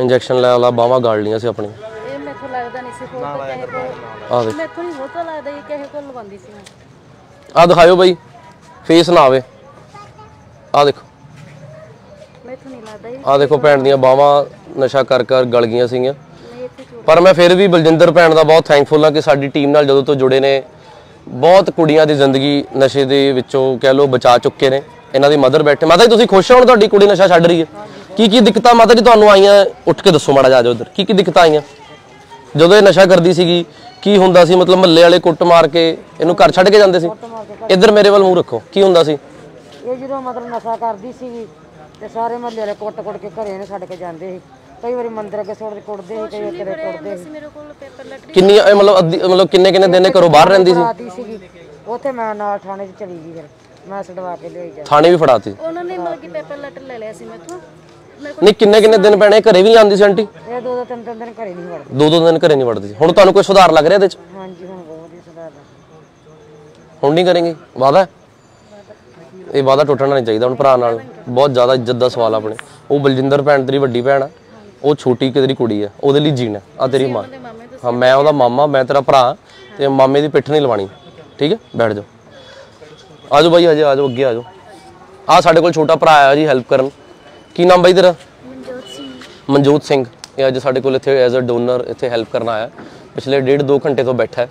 ਇੰਜੈਕਸ਼ਨ ਲੈ ਵਾਲਾ ਬਾਹਾਂ ਗਾੜ ਲੀਆਂ ਸੀ ਆਪਣੀ ਇਹ ਮੈਥੋਂ ਲੱਗਦਾ ਨਹੀਂ ਸੀ ਹੋਰ ਤਾਂ ਕਿਸੇ ਕੋਲ ਆਹ ਦੇਖ। ਮੈਥੋਂ ਨਹੀਂ ਬਹੁਤਾ ਲੱਗਦਾ ਇਹ ਕਿਸੇ ਕੋਲ ਲਵਾਉਂਦੀ ਸੀ ਮੈਂ। ਆਹ ਦਿਖਾਇਓ ਬਾਈ ਫੇਸ ਨਾ ਆਵੇ। ਆਹ ਦੇਖੋ। ਮੈਥੋਂ ਨਹੀਂ ਲੱਗਦਾ ਇਹ ਆਹ ਦੇਖੋ ਭੈਣ ਦੀਆਂ ਬਾਹਾਂ ਨਸ਼ਾ ਕਰ ਕਰ ਗਲ ਗਈਆਂ ਸੀਗੀਆਂ। ਪਰ ਮੈਂ ਫਿਰ ਵੀ ਬਲਜਿੰਦਰ ਭੈਣ ਦਾ ਬਹੁਤ ਥੈਂਕਫੁਲ ਹਾਂ ਕਿ ਸਾਡੀ ਟੀਮ ਨਾਲ ਜਦੋਂ ਤੋਂ ਜੁੜੇ ਨੇ ਬਹੁਤ ਕੁੜੀਆਂ ਦੀ ਜ਼ਿੰਦਗੀ ਨਸ਼ੇ ਦੇ ਵਿੱਚੋਂ ਕਹਿ ਲਓ ਬਚਾ ਚੁੱਕੇ ਨੇ। ਇਹਨਾਂ ਦੀ ਮਦਰ ਬੈਠੇ। ਮਾਤਾ ਜੀ ਤੁਸੀਂ ਖੁਸ਼ ਹੋ ਹੁਣ ਤੁਹਾਡੀ ਕੁੜੀ ਨਸ਼ਾ ਛੱਡ ਰਹੀ ਹੈ? ਕੀ ਕੀ ਦਿੱਕਤਾਂ ਮਾਤਾ ਜੀ ਤੁਹਾਨੂੰ ਆਈਆਂ? ਉੱਠ ਕੇ ਦੱਸੋ ਮਾੜਾ ਜਾ ਜਾਓ ਉਧਰ ਕੀ ਕੀ ਦਿੱਕਤਾਂ ਆਈਆਂ? ਜਦੋਂ ਇਹ ਨਸ਼ਾ ਕਰਦੀ ਸੀਗੀ ਕੀ ਹੁੰਦਾ ਸੀ? ਮਤਲਬ ਮਹੱਲੇ ਵਾਲੇ ਕੁੱਟ ਮਾਰ ਕੇ ਇਹਨੂੰ ਘਰ ਛੱਡ ਕੇ ਜਾਂਦੇ ਸੀ? ਇੱਧਰ ਮੇਰੇ ਵੱਲ ਮੂੰਹ ਰੱਖੋ। ਕੀ ਹੁੰਦਾ ਸੀ? ਇਹ ਜਦੋਂ ਮਤਲਬ ਨਸ਼ਾ ਕਰਦੀ ਸੀਗੀ ਤੇ ਸਾਰੇ ਮਹੱਲੇ ਵਾਲੇ ਕੁੱਟ-ਕੁੱਟ ਕੇ ਘਰੇ ਨੇ ਛੱਡ ਕੇ ਜਾਂਦੇ ਸੀ। ਕਈ ਵਾਰੀ ਮੰਦਰ ਅੱਗੇ ਸੁੱਟ ਕੁੱਟਦੇ ਸੀ ਕਈ ਕਿਤੇ ਕੁੱਟਦੇ ਸੀ। ਮੇਰੇ ਕੋਲ ਪੇਪਰ ਲੈਟਰ ਕਿੰਨੀ ਇਹ ਮਤਲਬ ਅੱਧੀ- ਮਤਲਬ ਕਿੰਨੇ ਕਿੰਨੇ ਦਿਨ ਇਹ ਘਰੋਂ ਬਾਹਰ ਰਹਿੰਦੀ ਸੀ? ਉੱਥੇ ਮੈਂ ਨਾਲ ਥਾਣੇ 'ਚ ਚਲੀ ਗਈ ਫਿਰ। ਮੈਂ ਛਡਵਾ ਕੇ ਲਿਆਈ ਜਾ ਥਾਣੇ ਵੀ ਫੜਾਤੀ? ਉਹਨਾਂ ਨੇ ਮਤਲਬ ਕਿ ਪੇਪਰ ਲੈਟਰ ਲੈ ਲਿਆ ਸੀ ਮੈਥੋਂ। ਨਹੀਂ ਕਿੰਨੇ ਕਿੰਨੇ ਦਿਨ ਪੈਣੇ? ਘਰੇ ਵੀ ਨਹੀਂ ਆਉਂਦੀ ਸੀ ਆਂਟੀ? ਇਹ ਦੋ ਦੋ ਤਿੰਨ ਤਿੰਨ ਦਿਨ ਘਰੇ ਨਹੀਂ ਵੜਦੇ। ਦੋ ਦੋ ਦਿਨ ਘਰੇ ਨਹੀਂ ਵੜਦੀ। ਸੀ ਹੁਣ ਤੁਹਾਨੂੰ ਕੋਈ ਸੁਧਾਰ ਲੱਗ ਰਿਹਾ ਇਹਦੇ ਚ? ਹਾਂਜੀ ਹੁਣ ਬਹੁਤ ਹੀ ਸੁਧਾਰ। ਹੁਣ ਨਹੀਂ ਕਰੇਂਗੇ? ਵਾਦਾ? ਇਹ ਵਾਦਾ ਟੁੱਟਣਾ ਨਹੀਂ ਚਾਹੀਦਾ ਹੁਣ ਭਰਾ ਨਾਲ। ਬਹੁਤ ਜ਼ਿਆਦਾ ਇੱਜ਼ਤ ਦਾ ਸਵਾਲ ਆਪਣੇ। ਉਹ ਬਲਜਿੰਦਰ ਭੈਣ ਤੇਰੀ ਵੱਡੀ ਭੈਣ ਆ। ਉਹ ਛੋਟੀ ਤੇਰੀ ਕੁੜੀ ਆ? ਉਹਦੇ ਲਈ ਜੀਣਾ ਆ। ਤੇਰੀ ਮਾਂ। ਹਾਂ ਮੈਂ ਉਹਦਾ ਮਾਮਾ ਮੈਂ ਤੇਰਾ ਭਰਾ ਤੇ ਮਾਮੇ ਦੀ ਪਿੱਠ ਨਹੀਂ ਲਵਾਣੀ। ਠੀਕ ਹੈ? ਬੈਠ ਜਾਓ। ਆਜੋ ਬਾਈ ਆਜੋ ਆਜੋ ਅੱਗੇ ਆਜੋ। ਆ ਸਾਡੇ ਕੋਲ ਛੋਟਾ ਭਰਾ ਆਇਆ ਜੀ ਹੈਲਪ ਕਰਨ। ਕੀ ਨਾਮ ਬਾਈ ਤੇਰਾ? ਮਨਜੋਤ ਸਿੰਘ। ਮਨਜੋਤ ਸਿੰਘ। ਇਹ ਅੱਜ ਸਾਡੇ ਕੋਲ ਇੱਥੇ ਐਜ਼ ਅ ਡੋਨਰ ਇੱਥੇ ਹੈਲਪ ਕਰਨ ਆਇਆ। ਪਿਛਲੇ ਡੇਢ ਦੋ ਘੰਟੇ ਤੋਂ ਬੈਠਾ ਹੈ।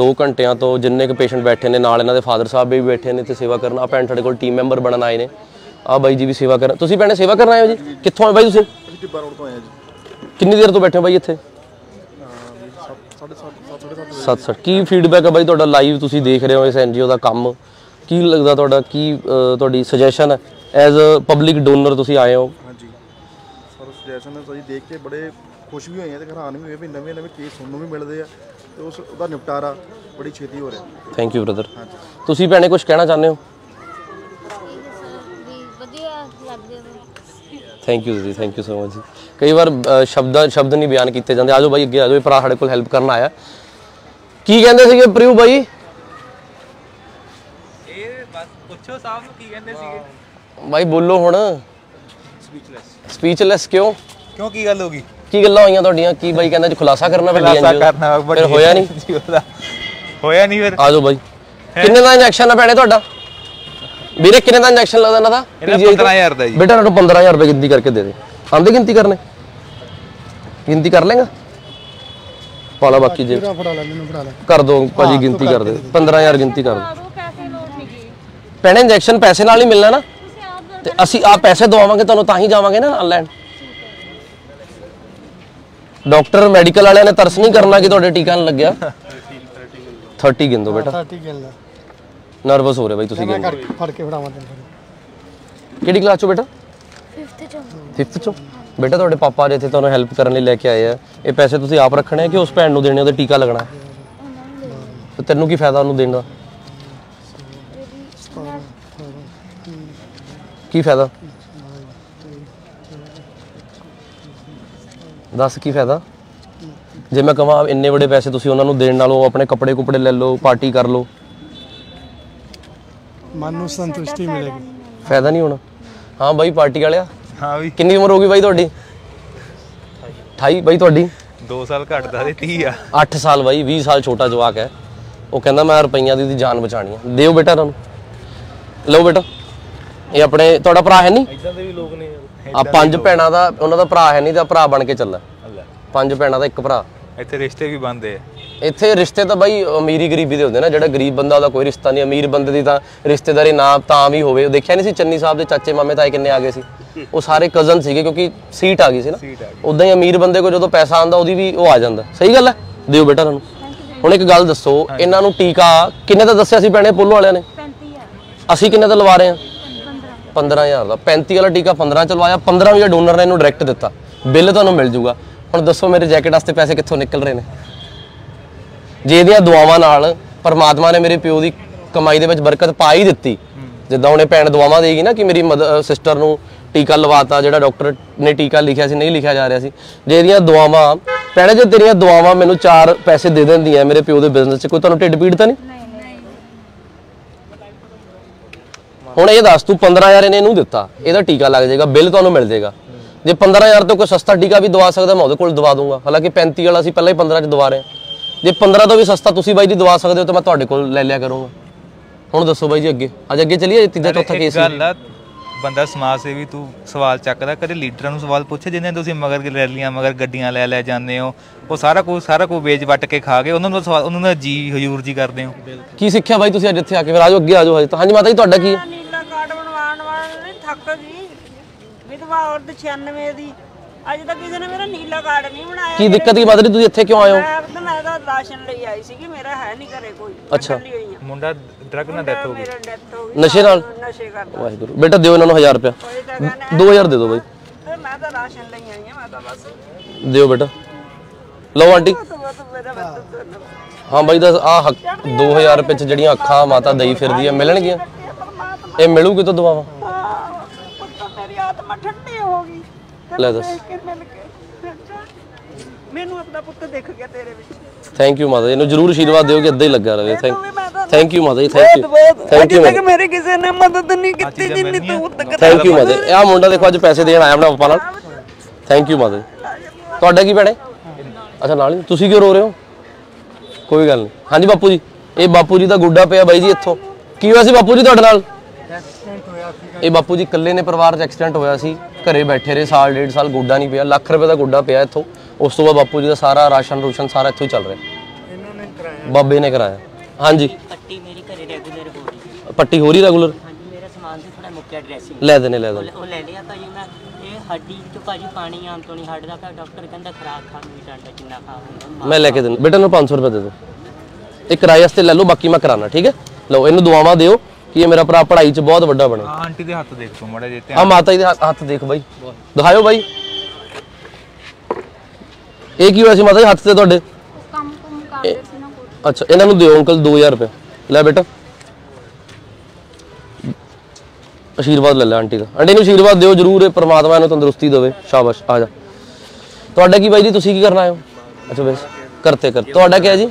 2 ਘੰਟਿਆਂ ਤੋਂ ਜਿੰਨੇ ਕੁ ਪੇਸ਼ੈਂਟ ਬੈਠੇ ਨੇ ਨਾਲ ਇਹਨਾਂ ਦੇ ਫਾਦਰ ਸਾਹਿਬ ਵੀ ਬੈਠੇ ਨੇ ਤੇ ਸੇਵਾ ਕਰਨ। ਆ ਭੈਣ ਸਾਡੇ ਕੋਲ ਟੀਮ ਮੈਂਬਰ ਬਣਨ ਆਏ ਨੇ। ਆ ਬਾਈ ਜੀ ਵੀ ਸੇਵਾ ਕਰਨ। ਤੁਸੀਂ ਭੈਣੇ ਸੇਵਾ ਕਰਨ ਆਏ ਹੋ ਜੀ? ਕਿੱਥੋਂ ਆਏ ਬਾਈ ਤੁਸੀਂ? ਟਿੱਬਾ ਰੋਡ ਤੋਂ ਆਇਆ ਜੀ। ਕਿੰਨੀ ਦੇਰ ਤੋਂ ਬੈਠੇ ਹੋ ਬਾਈ ਇੱਥੇ? ਸਾਢੇ ਸੱਤ ਸੱਤ ਸਾਢੇ ਸੱਤ ਸੱਤ ਸੱਤ ਕੀ ਫੀਡਬੈਕ ਹੈ ਬਾਈ ਤੁਹਾਡਾ ਲਾਈਵ ਤੁਸੀਂ ਦੇਖ ਰਹੇ ਹੋ ਇਸ ਐਨਜੀਓ ਦਾ ਕੰਮ? ਕੀ ਲੱਗਦਾ ਤੁਹਾਡਾ? ਕੀ ਤੁਹਾਡੀ ਸੁਜੈਸ਼ਨ ਹੈ ਐਜ਼ ਅ ਪਬਲਿਕ ਡੋਨਰ ਤੁਸੀਂ ਆਏ ਹੋ। ਹਾਂਜੀ। ਸਰ ਸੁਜੈਸ਼ਨ ਅਸੀਂ ਦੇਖ ਕੇ ਬੜੇ ਖੁਸ਼ ਵੀ ਹੋਏ ਆ ਤੇ ਹੈਰਾਨ ਵੀ ਹੋਏ ਵੀ ਨਵੇਂ ਨਵੇਂ ਕੇਸ ਸੁਣਨ ਨੂੰ ਵੀ ਮਿਲਦੇ ਆ ਤੇ ਉਸ ਉਹਦਾ ਨਿਪਟਾਰਾ ਬੜੀ ਛੇਤੀ ਹੋ ਰਿਹਾ। ਥੈਂਕ ਯੂ ਬ੍ਰਦਰ ਤੁਸੀਂ ਭੈਣੇ ਕੁਝ ਕਹਿਣਾ ਚਾਹੁੰਦੇ ਹੋ? ਵੀ ਵਧੀਆ ਲੱਗਦੇ ਨੇ ਥੈਂਕ ਯੂ ਜੀ ਥੈਂਕ ਯੂ ਸੋ ਮਚ ਜੀ ਕਈ ਵਾਰ ਸ਼ਬਦਾਂ ਸ਼ਬਦ ਨਹੀਂ ਬਿਆਨ ਕੀਤੇ ਜਾਂਦੇ। ਆਜੋ ਬਾਈ ਅੱਗੇ ਆਜੋ ਇਹ ਭਰਾ ਸਾਡੇ ਕੋਲ ਹੈਲਪ ਕਰਨ ਆਇਆ। ਕੀ ਕਹਿੰਦੇ ਸੀਗੇ ਪ੍ਰਿਯੂ ਬਾਈ? ਇਹ ਬਸ ਪੁੱਛੋ ਸਾਹਿਬ ਨੂੰ ਕੀ ਕਹਿੰਦੇ ਸੀਗੇ। ਬਾਈ ਬੋਲੋ ਹੁਣ। ਸਪੀਚਲੈਸ ਸਪੀਚਲੈਸ ਕਿਉਂ? ਕਿਉਂ ਕੀ ਗੱਲ ਹੋ ਗਈ? ਕੀ ਗੱਲਾਂ ਹੋਈਆਂ ਤੁਹਾਡੀਆਂ? ਕੀ ਬਾਈ ਕਹਿੰਦਾ ਜੀ ਖੁਲਾਸਾ ਕਰਨਾ ਵੱਡੀ ਖੁਲਾਸਾ ਕਰਨਾ ਫਿਰ ਹੋਇਆ ਨਹੀਂ? ਹੋਇਆ ਨਹੀਂ ਫਿਰ। ਆਜੋ ਬਾਈ। ਕਿੰਨੇ ਦਾ ਇੰਜੈਕਸ਼ਨ ਆ ਭੈਣੇ ਤੁਹਾਡਾ? ਵੀਰੇ ਕਿੰਨੇ ਦਾ ਇੰਜੈਕਸ਼ਨ ਲੱਗਦਾ ਇਹਨਾਂ ਦਾ? ਇਹਦਾ PGI ਤੋਂ? 15000 ਦਾ ਜੀ। ਬੇਟਾ ਇਹਨਾਂ ਨੂੰ 15000 ਰੁਪਏ ਗਿਣਤੀ ਕਰਕੇ ਦੇ ਦੇ। ਆਂਦੇ ਗਿਣਤੀ ਕਰਨੇ? ਗਿਣਤੀ ਕਰ ਲੇਗਾ? ਪਾਲਾ ਬਾਕੀ ਜੇ। ਫੜਾ ਲੈ ਮੈਨੂੰ ਫੜਾ ਲੈ। ਕਰ ਦੋ ਭਾਜੀ ਗਿਣਤੀ ਕਰ ਦੇ। 15000 ਗਿਣਤੀ ਕਰ ਦੇ। ਭੈਣੇ ਇੰਜੈਕਸ਼ਨ ਪੈਸੇ ਨਾਲ ਹੀ ਮਿਲਣਾ ਨਾ? ਤੇ ਅਸੀਂ ਆ ਪੈਸੇ ਦਵਾਵਾਂਗੇ ਤੁਹਾਨੂੰ ਤਾਂ ਹੀ ਜਾਵਾਂਗੇ ਨਾ ਨਾਲ ਲੈਣ ਡਾਕਟਰ ਮੈਡੀਕਲ ਵਾਲਿਆਂ ਨੇ ਤਰਸ ਨਹੀਂ ਕਰਨਾ ਕਿ ਤੁਹਾਡੇ ਟੀਕਾ ਨਹੀਂ ਲੱਗਿਆ। 30 ਗਿਣ ਦਿਓ ਬੇਟਾ। ਠੀਕ ਹੈ ਲੈ ਨਰਵਸ ਹੋ ਰਹੇ ਬਾਈ ਤੁਸੀਂ ਗਿਣ। ਫੜ ਕੇ ਫੜਾਵਾਂ ਤੈਨੂੰ ਕਿਹੜੀ ਕਲਾਸ ਚੋਂ ਬੇਟਾ? 5th ਚ। 5th ਚੋਂ? ਬੇਟਾ ਤੁਹਾਡੇ ਪਾਪਾ ਜੇ ਇੱਥੇ ਤੁਹਾਨੂੰ ਹੈਲਪ ਕਰਨ ਲਈ ਲੈ ਕੇ ਆਏ ਆ। ਇਹ ਪੈਸੇ ਤੁਸੀਂ ਆਪ ਰੱਖਣੇ ਆ ਕਿ ਉਸ ਭੈਣ ਨੂੰ ਦੇਣੇ ਉਹਦੇ ਟੀਕਾ ਲੱਗਣਾ? ਤੇ ਤੈਨੂੰ ਕੀ ਫਾਇਦਾ ਉਹਨੂੰ ਦੇਣ ਦਾ? ਕੀ ਫਾਇਦਾ? ਦੱਸ ਕੀ ਫਾਇਦਾ? ਜੇ ਮੈਂ ਕਹਾਂ ਇੰਨੇ ਵੱਡੇ ਪੈਸੇ ਤੁਸੀਂ ਉਹਨਾਂ ਨੂੰ ਦੇਣ ਨਾਲੋਂ ਆਪਣੇ ਕੱਪੜੇ ਕੁਪੜੇ ਲੈ ਲਓ ਪਾਰਟੀ ਕਰ ਲਓ। ਮਨ ਨੂੰ ਸੰਤੁਸ਼ਟੀ ਮਿਲੇਗੀ। ਫਾਇਦਾ ਨਹੀਂ ਹੋਣਾ। ਹਾਂ ਬਾਈ ਪਾਰਟੀ ਵਾਲਿਆ? ਹਾਂ ਵੀ। ਕਿੰਨੀ ਉਮਰ ਹੋ ਗਈ ਬਾਈ ਤੁਹਾਡੀ? 28 ਬਾਈ ਤੁਹਾਡੀ? 2 ਸਾਲ ਘਟਦਾ ਤੇ 30 ਆ। 8 ਸਾਲ ਬਾਈ 20 ਸਾਲ ਛੋਟਾ ਜਵਾਕ ਹੈ। ਉਹ ਕਹਿੰਦਾ ਮੈਂ ਰੁਪਈਆਂ ਦੀ ਜਾਨ ਬਚਾਣੀ ਹੈ। ਦਿਓ ਬੇਟਾ ਇਹਨਾਂ ਨੂੰ। ਲਓ ਬੇਟਾ। ਇਹ ਆਪਣੇ ਤੁਹਾਡਾ ਭਰਾ ਹੈ ਨਹੀਂ? ਇਦਾਂ ਦੇ ਵੀ ਲੋਕ ਨੇ। ਆ ਪੰਜ ਭੈਣਾਂ ਦਾ ਉਹਨਾਂ ਦਾ ਭਰਾ ਹੈ ਨਹੀਂ ਤਾਂ ਭਰਾ ਬਣ ਕੇ ਚੱਲਾ। ਪੰਜ ਭੈਣਾਂ ਦਾ ਇੱਕ ਭਰਾ। ਇੱਥੇ ਰਿਸ਼ਤੇ ਵੀ ਬੰਦੇ ਆ। ਇੱਥੇ ਰਿਸ਼ਤੇ ਤਾਂ ਬਾਈ ਅਮੀਰੀ ਗਰੀਬੀ ਦੇ ਹੁੰਦੇ ਨਾ ਜਿਹੜਾ ਗਰੀਬ ਬੰਦਾ ਉਹਦਾ ਕੋਈ ਰਿਸ਼ਤਾ ਨਹੀਂ ਅਮੀਰ ਬੰਦੇ ਦੀ ਤਾਂ ਰਿਸ਼ਤੇਦਾਰੀ ਨਾ ਤਾਂ ਵੀ ਹੋਵੇ। ਉਹ ਦੇਖਿਆ ਨਹੀਂ ਸੀ ਚੰਨੀ ਸਾਹਿਬ ਦੇ ਚਾਚੇ ਮਾਮੇ ਤਾਏ ਕਿੰਨੇ ਆ ਗਏ ਸੀ? ਉਹ ਸਾਰੇ ਕਜ਼ਨ ਸੀਗੇ ਕਿਉਂਕਿ ਸੀਟ ਆ ਗਈ ਸੀ ਨਾ। ਉਦਾਂ ਹੀ ਅਮੀਰ ਬੰਦੇ ਕੋਲ ਜਦੋਂ ਪੈਸਾ ਆਂਦਾ ਉਹਦੀ ਵੀ ਉਹ ਆ ਜਾਂਦਾ। ਸਹੀ ਗੱਲ ਹੈ? ਦਿਓ ਬੇਟਾ ਇਹਨਾਂ ਨੂੰ ਹੁਣ ਇੱਕ ਗੱਲ ਦੱਸੋ ਇਹਨਾਂ ਨੂੰ ਟੀਕਾ ਕਿੰਨੇ ਦਾ ਦੱਸਿਆ ਸੀ ਭੈਣੇ ਪੋਲੋ ਵਾਲਿਆਂ ਨੇ? 35000 ਅਸੀਂ ਕਿੰਨੇ ਦਾ ਲਵਾ ਰਹੇ ਹਾਂ? 15000 ਦਾ। 35 ਵਾਲਾ ਟੀਕਾ 15 ਚ 15 ਵੀ ਡੋਨਰ ਨੇ ਇਹਨੂੰ ਡਾਇਰੈਕਟ ਦਿੱਤਾ। ਬਿੱਲ ਤੁਹਾਨੂੰ ਮਿਲ ਜੂਗਾ। ਹੁਣ ਦੱਸੋ ਮੇਰੇ ਜੈਕਟ ਵਾਸਤੇ ਪੈਸੇ ਕਿੱਥੋਂ ਨਿਕਲ ਰਹੇ ਨੇ? ਜੇ ਇਹਦੀਆਂ ਦੁਆਵਾਂ ਨਾਲ ਪਰਮਾਤਮਾ ਨੇ ਮੇਰੇ ਪਿਓ ਦੀ ਕਮਾਈ ਦੇ ਵਿੱਚ ਬਰਕਤ ਪਾ ਹੀ ਦਿੱਤੀ, ਜਿੱਦਾਂ ਉਹਨੇ ਭੈਣ ਦੁਆਵਾਂ ਦੇਗੀ ਨਾ ਕਿ ਮੇਰੀ ਸਿਸਟਰ ਨੂੰ ਟੀਕਾ ਲਵਾਤਾ, ਜਿਹੜਾ ਡਾਕਟਰ ਨੇ ਟੀਕਾ ਲਿਖਿਆ ਸੀ, ਨਹੀਂ ਲਿਖਿਆ ਜਾ ਰਿਹਾ ਸੀ। ਜੇ ਇਹਦੀਆਂ ਦੁਆਵਾਂ, ਭੈਣੇ ਜੇ ਤੇਰੀਆਂ ਦੁਆਵਾਂ ਮੈਨੂੰ ਚਾਰ ਪੈਸੇ ਦੇ ਦਿੰਦੀਆਂ ਮੇਰੇ ਪਿਓ ਦੇ ਬਿਜ਼ਨਸ 'ਚ, ਕੋਈ ਤੁਹਾਨੂੰ ਢਿੱਡ ਪੀੜ ਤਾਂ ਨਹੀਂ। ਹੁਣ ਇਹ ਦੱਸ ਤੂੰ 15000 ਇਹਨੇ ਇਹਨੂੰ ਦਿੱਤਾ। ਇਹਦਾ ਟੀਕਾ ਲੱਗ ਜਾਏਗਾ ਬਿੱਲ ਤੁਹਾਨੂੰ ਮਿਲ ਜਾਏਗਾ। ਜੇ 15000 ਤੋਂ ਕੋਈ ਸਸਤਾ ਟੀਕਾ ਵੀ ਦਵਾ ਸਕਦਾ ਮੈਂ ਉਹਦੇ ਕੋਲ ਦਵਾ ਦੂੰਗਾ। ਹਾਲਾਂਕਿ 35 ਵਾਲਾ ਅਸੀਂ ਪਹਿਲਾਂ ਹੀ 15 ਚ ਦਵਾ ਰਹੇ ਜੇ 15 ਤੋਂ ਵੀ ਸਸਤਾ ਤੁਸੀਂ ਬਾਈ ਜੀ ਦਵਾ ਸਕਦੇ ਹੋ ਤਾਂ ਮੈਂ ਤੁਹਾਡੇ ਕੋਲ ਲੈ ਲਿਆ ਕਰੂੰਗਾ। ਹੁਣ ਦੱਸੋ ਬਾਈ ਜੀ ਅੱਗੇ। ਅੱਜ ਅੱਗੇ ਚੱਲੀਏ ਤੀਜਾ ਚੌਥਾ ਕੇਸ ਗੱਲ ਆ ਬੰਦਾ ਸਮਾਜ ਸੇਵੀ ਤੂੰ ਸਵਾਲ ਚੱਕਦਾ ਕਦੇ ਲੀਡਰਾਂ ਨੂੰ ਸਵਾਲ ਪੁੱਛੇ ਜਿੰਨੇ ਤੁਸੀਂ ਮਗਰ ਰੈਲੀਆਂ ਮਗਰ ਗੱਡੀਆਂ ਲੈ ਲੈ ਜਾਂਦੇ ਹੋ? ਉਹ ਸਾਰਾ ਕੁਝ ਸਾਰਾ ਕੁਝ ਵੇਚ ਵੱਟ ਕੇ ਖਾ ਗਏ ਉਹਨਾਂ ਨੂੰ ਸਵਾਲ ਉਹਨਾਂ ਦਾ ਜੀ ਹਜ਼ੂਰ ਜੀ ਕਰਦੇ ਹੋ। ਕੀ ਸਿੱਖਿਆ ਬਾਈ ਤੁਸੀਂ ਅੱਜ ਇੱਥੇ ਆ ਕੇ? ਫਿਰ ਆਜੋ ਅੱਗੇ ਆਜੋ ਹਜੇ ਤਾਂ। ਹਾਂਜੀ ਮਾਤਾ ਜੀ ਤੁਹਾਡਾ ਕੀ ਹੈ ਨੀਲਾ ਕਾਰਡ ਬਣਵਾਉਣ ਵਾਲੇ ਥੱਕ ਗਈ ਔਰਤ 96 ਦੀ। ਅੱਜ ਤੱਕ ਕਿਸੇ ਨੇ ਮੇਰਾ ਨੀਲਾ ਕਾਰਡ ਨਹੀਂ ਬਣਾਇਆ। ਕੀ ਦਿੱਕਤ ਕੀ ਜੀ ਤੁਸੀਂ ਇੱਥੇ ਕਿਉਂ ਆਏ ਹੋ? ਮੈਂ ਤਾਂ ਮੈਂ ਤਾਂ ਰਾਸ਼ਨ ਲਈ ਆਈ ਸੀਗੀ ਮੇਰਾ ਹੈ ਨਹੀਂ ਘਰੇ ਕੋਈ। ਅੱਛਾ। ਇਕੱਲੀ ਹੋਈ ਹਾਂ। ਮੁੰਡਾ ਡਰਗ ਨਾਲ ਡੈਥ ਹੋ ਗਈ। ਮੇਰਾ ਡੈਥ ਹੋ ਗਈ ਨਸ਼ੇ ਨਾਲ? ਨਸ਼ੇ ਕਰਦਾ। ਵਾਹਿਗੁਰੂ। ਬੇਟਾ ਦਿਓ ਇਹਨਾਂ ਨੂੰ 1000 ਰੁਪਇਆ। ਕੋਈ ਤਾਂ ਕਹਿੰਦਾ 2000 ਦੇ ਦਿਓ ਬਾਈ। ਮੈਂ ਤਾਂ ਰਾਸ਼ਨ ਲਈ ਆਈ ਹਾਂ ਮੈਂ ਤਾਂ ਬਸ। ਦਿਓ ਬੇਟਾ। ਲਓ ਆਂਟੀ। ਤੂੰ ਤੂੰ ਮੇਰਾ ਬੱਤ ਹਾਂ ਬਾਈ ਦਾ ਆ। 2000 ਰੁਪਏ ਚ ਜਿਹੜੀਆਂ ਅੱਖਾਂ ਮਾਤਾ ਦਈ ਫਿਰਦੀ ਆ ਮਿਲਣਗੀਆਂ? ਇਹ ਮਿਲੂਗੀ ਤਾਂ ਦਵਾਵਾਂ ਪੁੱਤ ਮੇਰੀ ਆਤਮਾ ਠੰਡੀ ਹੋ ਗਈ ਲੈ ਦੱਸ। ਮੈਨੂੰ ਆਪਣਾ ਪੁੱਤ ਦਿਖ ਗਿਆ ਤੇਰੇ ਵਿੱਚ। ਥੈਂਕ ਯੂ ਮਾਤਾ ਜੀ ਇਹਨੂੰ ਜਰੂਰ ਆਸ਼ੀਰਵਾਦ ਦਿਓ ਕਿ ਇਦਾਂ ਹੀ ਲੱਗਾ ਰਹੇ। ਥੈਂਕ ਥੈਂਕ ਯੂ ਮਾਤਾ ਜੀ ਥੈਂਕ ਯੂ ਥੈਂਕ ਯੂ ਤੱਕ ਮੇਰੀ ਕਿਸੇ ਨੇ ਮਦਦ ਨਹੀਂ ਕੀਤੀ ਜਿੰਨੀ ਤੂੰ ਤੱਕ ਥੈਂਕ ਯੂ ਮਾਤਾ ਜੀ। ਆਹ ਮੁੰਡਾ ਦੇਖੋ ਅੱਜ ਪੈਸੇ ਦੇਣ ਆਇਆ ਆਪਣਾ ਪਾਪਾ ਨਾਲ ਥੈਂਕ ਯੂ ਮਾਤਾ ਜੀ। ਤੁਹਾਡਾ ਕੀ ਭੈਣੇ? ਅੱਛਾ ਨਾਲ ਹੀ। ਤੁਸੀਂ ਕਿਉਂ ਰੋ ਰਹੇ ਹੋ? ਕੋਈ ਗੱਲ ਨਹੀਂ। ਹਾਂਜੀ ਬਾਪੂ ਜੀ। ਇਹ ਬਾਪੂ ਜੀ ਦਾ ਗੁੱਡਾ ਪਿਆ ਬਾਈ ਜੀ ਇੱਥੋਂ। ਕੀ ਹੋਇਆ ਸੀ ਬਾਪੂ ਜੀ ਤੁਹਾਡੇ ਨਾਲ? ਇਹ ਬਾਪੂ ਜੀ ਇਕੱਲੇ ਨੇ ਪਰਿਵਾਰ 'ਚ ਐਕਸੀਡੈਂਟ ਹੋਇਆ ਸੀ। ਘਰੇ ਬੈਠੇ ਰਹੇ ਸਾਲ ਡੇਢ ਸਾਲ ਗੁੱਡਾ ਨਹੀਂ ਪਿਆ ਲੱਖ ਰੁਪਏ ਦਾ ਗੁੱਡਾ ਪਿਆ ਇੱਥੋਂ। ਉਸ ਤੋਂ ਬਾਅਦ ਬਾਪੂ ਜੀ ਦਾ ਸਾਰਾ ਰਾਸ਼ਨ ਰੂਸ਼ਨ ਸਾਰਾ ਇੱਥੋਂ ਹੀ ਚੱਲ ਰਿਹਾ। ਬਾਬੇ ਨੇ ਕਰਾਇਆ। ਹਾਂਜੀ। ਪੱਟੀ ਮੇਰੀ ਘਰੇ ਰੈਗੂਲਰ ਹੋ ਰਹੀ ਹੈ। ਪੱਟੀ ਹੋ ਰਹੀ ਰੈਗੂਲਰ ਹਾਂਜੀ ਮੇਰਾ ਸਮਾਨ ਸੀ ਥੋੜਾ ਮੁੱਕਿਆ ਡਰੈਸਿੰਗ ਲੈ ਦੇਣੇ ਲੈ ਦੇਣੇ। ਉਹ ਲੈ ਲਿਆ ਤਾਂ ਜੀ ਮੈਂ। ਇਹ ਹੱਡੀ ਤੋਂ ਭਾਜੀ ਪਾਣੀ ਆਉਣ ਤੋਂ ਨਹੀਂ ਹਟਦਾ ਪਿਆ। ਡਾਕਟਰ ਕਹਿੰਦਾ ਖਰਾਕ ਖਾ ਮੀਟ ਆਂਡਾ ਜਿੰਨਾ ਖਾ ਹੁੰਦਾ ਮੈਂ ਲੈ ਕੇ ਦਿੰਦਾ। ਬੇਟਾ ਨੂੰ 500 ਰੁਪਏ ਦੇ ਦਿਓ। ਇਹ ਕਿਰਾਏ ਵਾਸਤੇ ਲੈ ਲਓ ਬਾਕੀ ਮੈਂ ਕਰਾਣਾ ਠੀਕ ਹੈ? ਲਓ ਇਹਨੂੰ ਦੁਆਵਾਂ ਦਿਓ। ਕਿ ਇਹ ਮੇਰਾ ਭਰਾ ਪੜ੍ਹਾਈ 'ਚ ਬਹੁਤ ਵੱਡਾ ਬਣੇ ਆ ਆਂਟੀ ਦੇ ਹੱਥ ਦੇਖ ਤੂੰ ਮੜਾ ਜੇ ਆ ਮਾਤਾ ਜੀ ਦੇ ਹੱਥ- ਹੱਥ ਦੇਖ ਬਾਈ ਦਿਖਾਇਓ ਬਾਈ ਇਹ ਕੀ ਹੋਇਆ ਸੀ ਮਾਤਾ ਜੀ ਹੱਥ ਤੇ ਤੁਹਾਡੇ ਕੰਮ ਕੁਮ ਕਰਦੇ ਸੀ ਨਾ ਕੋਈ ਅੱਛਾ ਇਹਨਾਂ ਨੂੰ ਦਿਓ ਅੰਕਲ 2000 ਰੁਪਏ ਲੈ ਬੇਟਾ ਆਸ਼ੀਰਵਾਦ ਲੈ ਲੈ ਆਂਟੀ ਦਾ ਆਂਟੀ ਨੂੰ ਆਸ਼ੀਰਵਾਦ ਦਿਓ ਜਰੂਰ ਇਹ ਪ੍ਰਮਾਤਮਾ ਇਹਨੂੰ ਤੰਦਰੁਸਤੀ ਦੇਵੇ ਸ਼ਾਬਾਸ਼ ਆ ਜਾ ਤੁਹਾਡਾ ਕੀ ਬਾਈ ਜੀ ਤੁਸੀਂ ਕੀ ਕਰਨ ਆਏ ਹੋ ਅੱਛਾ ਬਸ ਕਰਤੇ ਕਰ ਤੁਹਾਡਾ ਕੀ ਹੈ ਜੀ